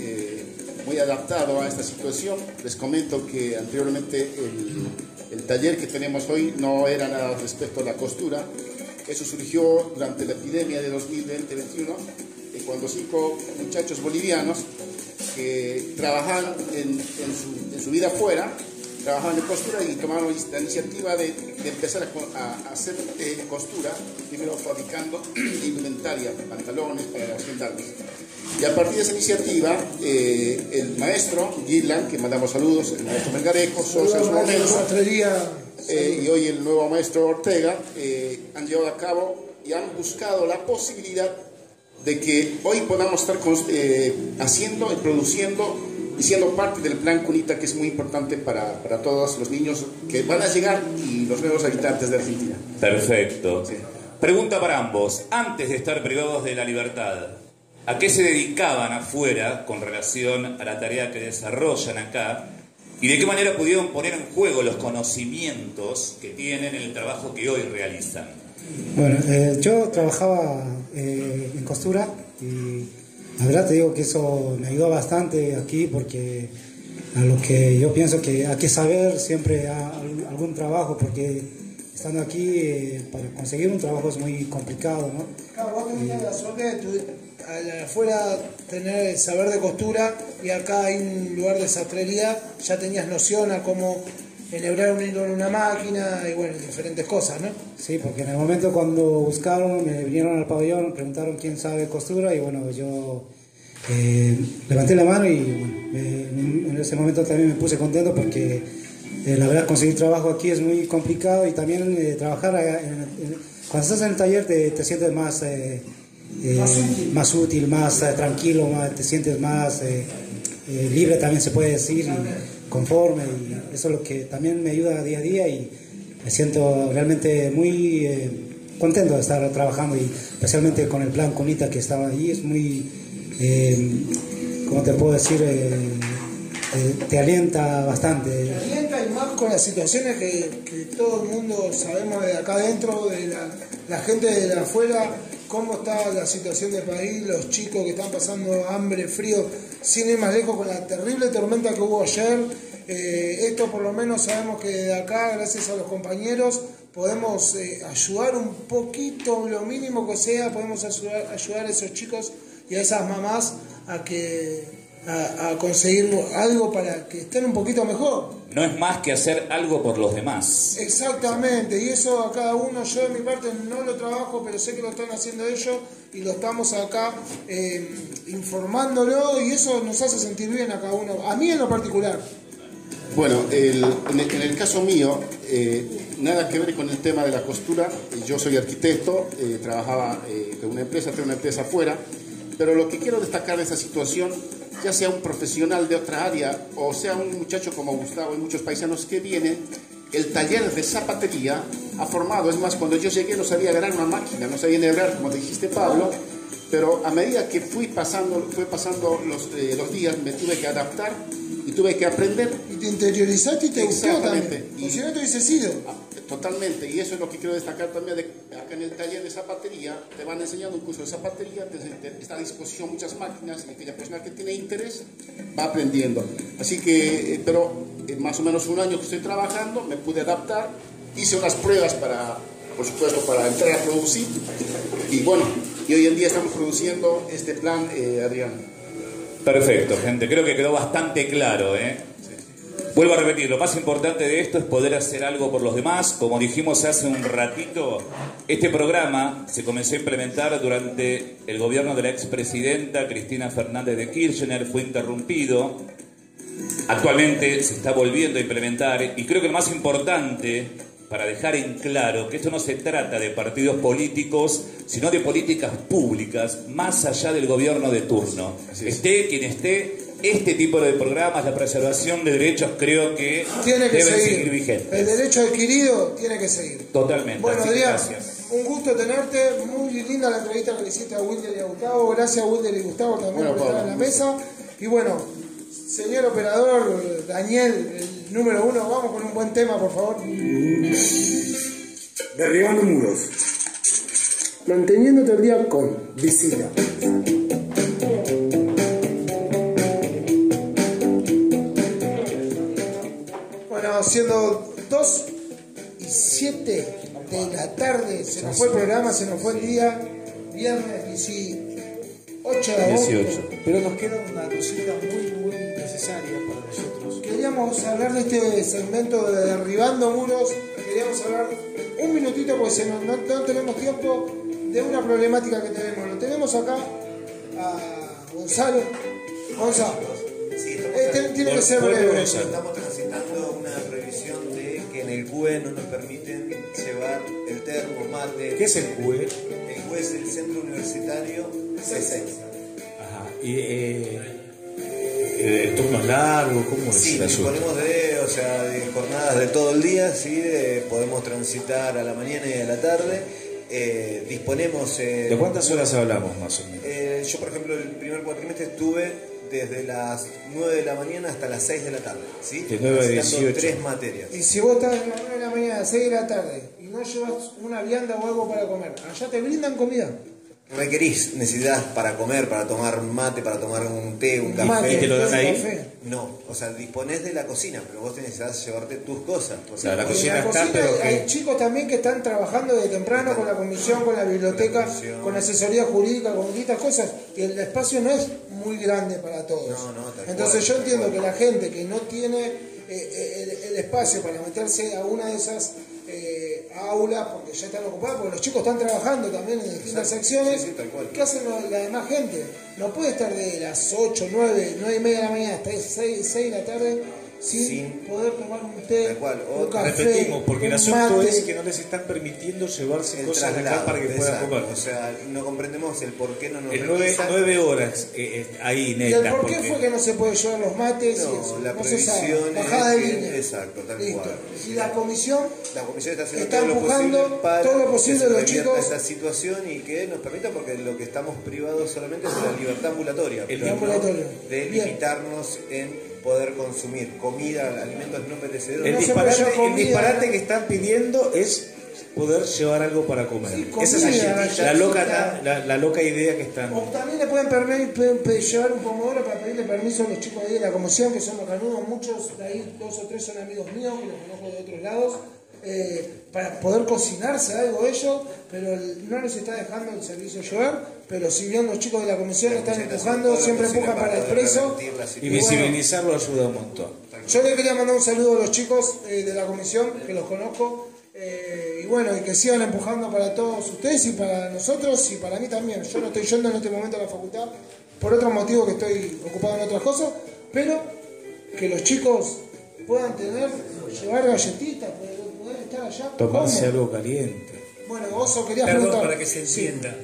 muy adaptado a esta situación. Les comento que anteriormente el taller que tenemos hoy no era nada respecto a la costura. Eso surgió durante la epidemia de 2020-2021, eh, cuando cinco muchachos bolivianos que trabajaban en, en su, en su vida afuera, trabajaban en costura y tomaron la iniciativa de, de empezar a, a- a hacer eh, costura, primero fabricando indumentaria, pantalones para los gendarmes. Y a partir de esa iniciativa, eh, el maestro Gillan, que mandamos saludos, el maestro Melgarejo, momento, eh, y hoy el nuevo maestro Ortega, eh, han llevado a cabo y han buscado la posibilidad de que hoy podamos estar eh, haciendo y produciendo y siendo parte del plan Cunita, que es muy importante para, para todos los niños que van a llegar y los nuevos habitantes de Argentina. Perfecto. Pregunta para ambos. Antes de estar privados de la libertad, ¿a qué se dedicaban afuera con relación a la tarea que desarrollan acá? ¿Y de qué manera pudieron poner en juego los conocimientos que tienen en el trabajo que hoy realizan? Bueno, eh, yo trabajaba eh, en costura y la verdad te digo que eso me ayudó bastante aquí porque a lo que yo pienso que hay que saber siempre algún trabajo porque estando aquí eh, para conseguir un trabajo es muy complicado, ¿no? Claro, vos tenías la suerte de tu- afuera tener saber de costura y acá hay un lugar de sastrería, ya tenías noción a cómo enhebrar un hilo en una máquina y bueno, diferentes cosas, ¿no? Sí, porque en el momento cuando buscaron, me vinieron al pabellón, preguntaron quién sabe costura y bueno, yo eh, levanté la mano y bueno, me- en ese momento también me puse contento porque eh, la verdad conseguir trabajo aquí es muy complicado y también eh, trabajar en- en- cuando estás en el taller te, te sientes más, Más útil. más útil, más tranquilo, más, te sientes más... libre también se puede decir, y conforme, y eso es lo que también me ayuda día a día y me siento realmente muy eh, contento de estar trabajando y especialmente con el plan Cunita que estaba ahí, es muy, eh, ¿cómo te puedo decir? Eh, eh, te alienta bastante. alienta y más con las situaciones que, que todo el mundo sabemos de acá adentro, de la, la gente de afuera, cómo está la situación del país, los chicos que están pasando hambre, frío, sin ir más lejos con la terrible tormenta que hubo ayer. Eh, esto por lo menos sabemos que de acá, gracias a los compañeros, podemos eh, ayudar un poquito, lo mínimo que sea, podemos ayudar, ayudar a esos chicos y a esas mamás a que a, a conseguir algo para que estén un poquito mejor. No es más que hacer algo por los demás. Exactamente, y eso a cada uno, yo de mi parte no lo trabajo, pero sé que lo están haciendo ellos y lo estamos acá eh, informándolo y eso nos hace sentir bien a cada uno, a mí en lo particular. Bueno, el- en, el, en el caso mío, eh, nada que ver con el tema de la costura. Yo soy arquitecto, eh, trabajaba eh, en una empresa, tengo una empresa afuera, pero lo que quiero destacar de esa situación, ya sea un profesional de otra área o sea un muchacho como Gustavo y muchos paisanos que vienen, el taller de zapatería ha formado, es más, cuando yo llegué no sabía agarrar una máquina, no sabía enhebrar, como dijiste Pablo, pero a medida que fui pasando, fue pasando los, eh, los días, me tuve que adaptar y tuve que aprender. Y te interiorizaste y te gustó también. Y- si no te hubiese sido. Totalmente, y eso es lo que quiero destacar también de, acá en el taller de zapatería, te van enseñando un curso de zapatería, te, te- está a disposición muchas máquinas y aquella persona que tiene interés va aprendiendo. Así que, eh, pero en más o menos un año que estoy trabajando, me pude adaptar, hice unas pruebas para, por supuesto, para entrar a producir, y bueno, y hoy en día estamos produciendo este plan, eh, Adrián. Perfecto, gente. Creo que quedó bastante claro, ¿eh? Vuelvo a repetir, lo más importante de esto es poder hacer algo por los demás. Como dijimos hace un ratito, este programa se comenzó a implementar durante el gobierno de la expresidenta Cristina Fernández de Kirchner, fue interrumpido. Actualmente se está volviendo a implementar y creo que lo más importante para dejar en claro que esto no se trata de partidos políticos, sino de políticas públicas, más allá del gobierno de turno. Esté quien esté, este tipo de programas, la preservación de derechos, creo que Tiene que deben seguir. seguir vigentes. El derecho adquirido tiene que seguir. Totalmente. Bueno, Adrián, gracias. un gusto tenerte. Muy linda la entrevista que le hiciste a Wilder y a Gustavo. Gracias a Wilder y Gustavo también Bueno, por estar en la mesa. Y bueno, señor operador Daniel, el número uno, vamos con un buen tema, por favor. Derribando muros. Manteniéndote al día con visita. Bueno, siendo 2 y 7 de la tarde, se nos fue el programa, se nos fue el día, viernes 18 de agosto. 18. Pero nos queda una cosita muy, muy necesaria para nosotros. Queríamos hablar de este segmento de derribando muros, queríamos hablar un minutito porque se nos- no, no tenemos tiempo de una problemática que tenemos. Lo tenemos acá a Gonzalo. Gonzalo, eh, tiene- tiene que ser breve. Estamos transitando una revisión de que en el CUE no nos permiten llevar el termo, mate. ¿Qué es el CUE? El CUE es el Centro Universitario C6. Ajá. Y eh, eh, el turno es largo, ¿cómo es Sí, disponemos de, o sea, de jornadas de todo el día, ¿sí? de- podemos transitar a la mañana y a la tarde. Eh, disponemos... eh, ¿De cuántas horas hablamos más o menos? Eh, yo, por ejemplo, el primer cuatrimestre estuve desde las 9 de la mañana hasta las 6 de la tarde. ¿sí? De 9 a Transitando 18. tres materias. Y si vos estás a las 9 de la mañana, a las 6 de la tarde, y no llevas una vianda o algo para comer, allá te brindan comida. Requerís, necesitas para comer, para tomar mate, para tomar un té, un café. Mate, ¿Y te lo dan ahí? café. No, o sea, disponés de la cocina, pero vos necesitas llevarte tus cosas. O sea, la cocina la está, cocina pero hay que- chicos también que están trabajando de temprano con la comisión, con la biblioteca, con asesoría jurídica, con distintas cosas, y el espacio no es muy grande para todos. No, no, Entonces cual, yo entiendo cual. que la gente que no tiene eh, eh, el, el espacio para meterse a una de esas eh, aulas, porque ya están ocupadas, porque los chicos están trabajando también en distintas secciones, ¿qué hacen la, la demás gente? No puede estar de las 8, 9, 9 y media de la mañana hasta 6, 6 de la tarde sin, poder tomar un té, un café, Repetimos, porque el un asunto mate. es que no les están permitiendo llevarse El cosas de acá traslado, para que puedan comer. O sea, no comprendemos el por qué no nos nueve, nueve horas eh, eh, ahí, ¿Y el netas. por qué porque- fue que no se puede llevar los mates? y No, eso? la no se sabe. previsión Bajada es de línea. exacto, tal Listo. cual. Y la comisión La comisión está haciendo Está todo lo empujando posible para todo lo posible que se los revierta chicos. esta situación y que nos permita, porque lo que estamos privados solamente es de la libertad ambulatoria, no ambulatorio. de Bien. limitarnos en poder consumir comida, alimentos no perecederos. El No disparate, el que están pidiendo es poder llevar algo para comer. Sí, Esa es la, loca, la, la loca idea que están. O también le pueden permi- pe- pe- llevar un pomodoro para pedirle permiso a los chicos de ahí de la comisión, que son los canudos, muchos de ahí, dos o tres son amigos míos, que los conozco de otros lados, eh, para poder cocinarse algo ellos, pero el- no les está dejando el servicio llevar, pero si bien los chicos de la comisión están empujando, siempre empujan para el preso. Y bueno, visibilizarlo ayuda un montón. yo le quería mandar un saludo a los chicos eh, de la comisión, que los conozco, eh, y bueno, y que sigan empujando para todos ustedes y para nosotros y para mí también. Yo no estoy yendo en este momento a la facultad por otro motivo que estoy ocupado en otras cosas, pero que los chicos puedan tener, llevar galletitas, estar allá. Tomarse ¿Cómo? algo caliente. Bueno, Oso, querías Perdón, preguntar. para que se Sí. entienda.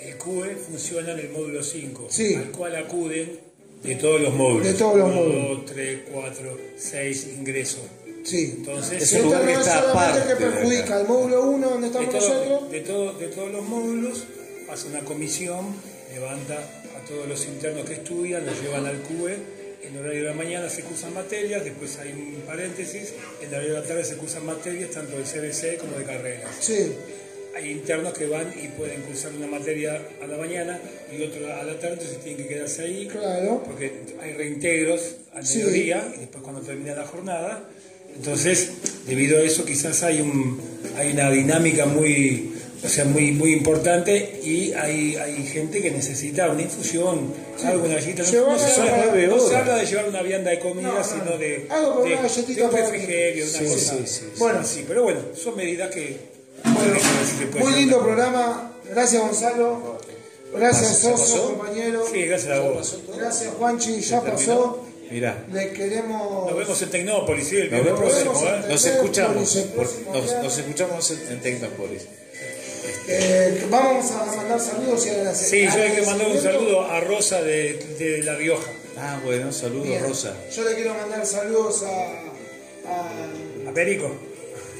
El CUE funciona en el módulo 5, Sí. al cual acuden de todos los módulos. De todos los Uno, módulos. dos, tres, cuatro, seis ingresos. Sí. Entonces, Y esto no es solamente que perjudica al módulo 1 donde de, estamos todo- nosotros. de, todo- de todos los módulos pasa una comisión, levanta a todos los internos que estudian, los llevan al CUE, en horario de la mañana se cursan materias, después hay un paréntesis, en horario de la tarde se cursan materias tanto de CBC como de carreras. Sí. Hay internos que van y pueden cursar una materia a la mañana y otra a la tarde, entonces tienen que quedarse ahí, Claro. porque hay reintegros al Sí. mediodía y después cuando termina la jornada. Entonces, debido a eso quizás hay un hay una dinámica muy o sea, muy muy importante y hay, hay gente que necesita una infusión, algo, una galletita. No, Llevar no se algo habla, no se habla de llevar una vianda de comida, No, no, sino no. de, Algo de, de un refrigerio, una Sí, cosa. sí, sí, bueno, sí, pero bueno, son medidas que bueno, Muy lindo programa. Gracias, Gonzalo. Gracias, ¿Ya Oso, pasó? compañero. Sí, gracias a vos. Gracias, Juanchi. Ya pasó. Mirá. Le queremos. Nos vemos en Tecnópolis, sí, el Nos, vemos, próximo, ¿eh? nos escuchamos, nos, escuchamos en, en Tecnópolis. Eh, vamos a mandar saludos y agradecer. Sí, yo hay que mandar un saludo a Rosa de, de La Rioja. Ah, bueno, saludos Bien. Rosa. Yo le quiero mandar saludos a, a, A Perico.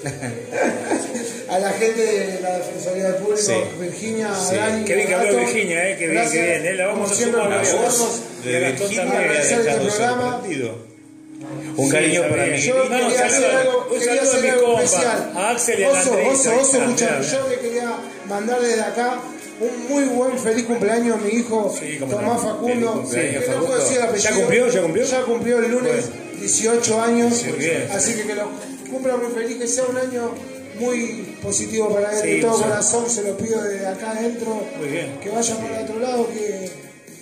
a la gente de la Defensoría del Público, Sí. Virginia, Sí. Dani. Qué bien que habló. Virginia, eh, qué bien, qué bien, eh, la vamos Como a sumar a nos la voz vemos. de Virginia este dejado programa. Un Sí, cariño para mí. Yo No, quería saludo- hacer algo, un quería saludo a hacer mi algo compa, especial. a Axel y a Oso, oso, oso, mirá. yo le quería mandar desde acá un muy buen feliz cumpleaños a mi hijo Tomás no. Facundo. Que no puedo decir apellido. ¿Ya cumplió? ¿Ya cumplió? Ya cumplió el lunes 18 años. Bien. Así que que lo cumpla muy feliz, que sea un año muy positivo para él. Sí, de todo sí. corazón se lo pido desde acá adentro. Muy bien. Que vaya para otro lado, que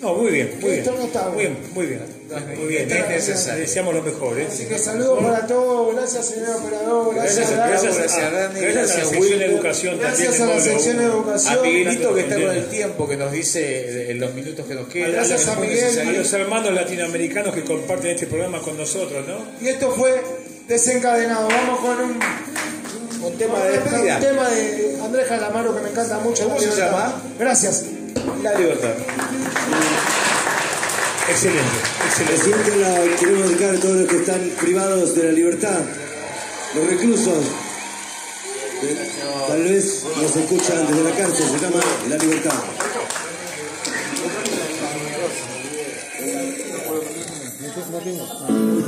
No, muy bien, muy bien. Esto no está Muy bien, muy bien. Muy bien, Está es necesario. bien. Deseamos lo mejor, ¿eh? Así que saludos para todos. Gracias, señor operador. Gracias, Gracias, gracias, Gracias, a, Dani, gracias a la gracias, sección de educación también. Gracias a la sección de educación. A Miguelito que está con el tiempo que nos dice eh, en los minutos que nos quedan. Gracias a Miguel. A los hermanos latinoamericanos que comparten este programa con nosotros, ¿no? Y esto fue desencadenado. Vamos con un, Un tema de un tema de Andrés Calamaro que me encanta mucho. ¿Cómo se llama? Gracias. La libertad. Excelente, excelente. Recién la queremos dedicar a todos los que están privados de la libertad, los reclusos. Eh, Tal vez nos escuchan desde la cárcel, se llama La Libertad. Martín.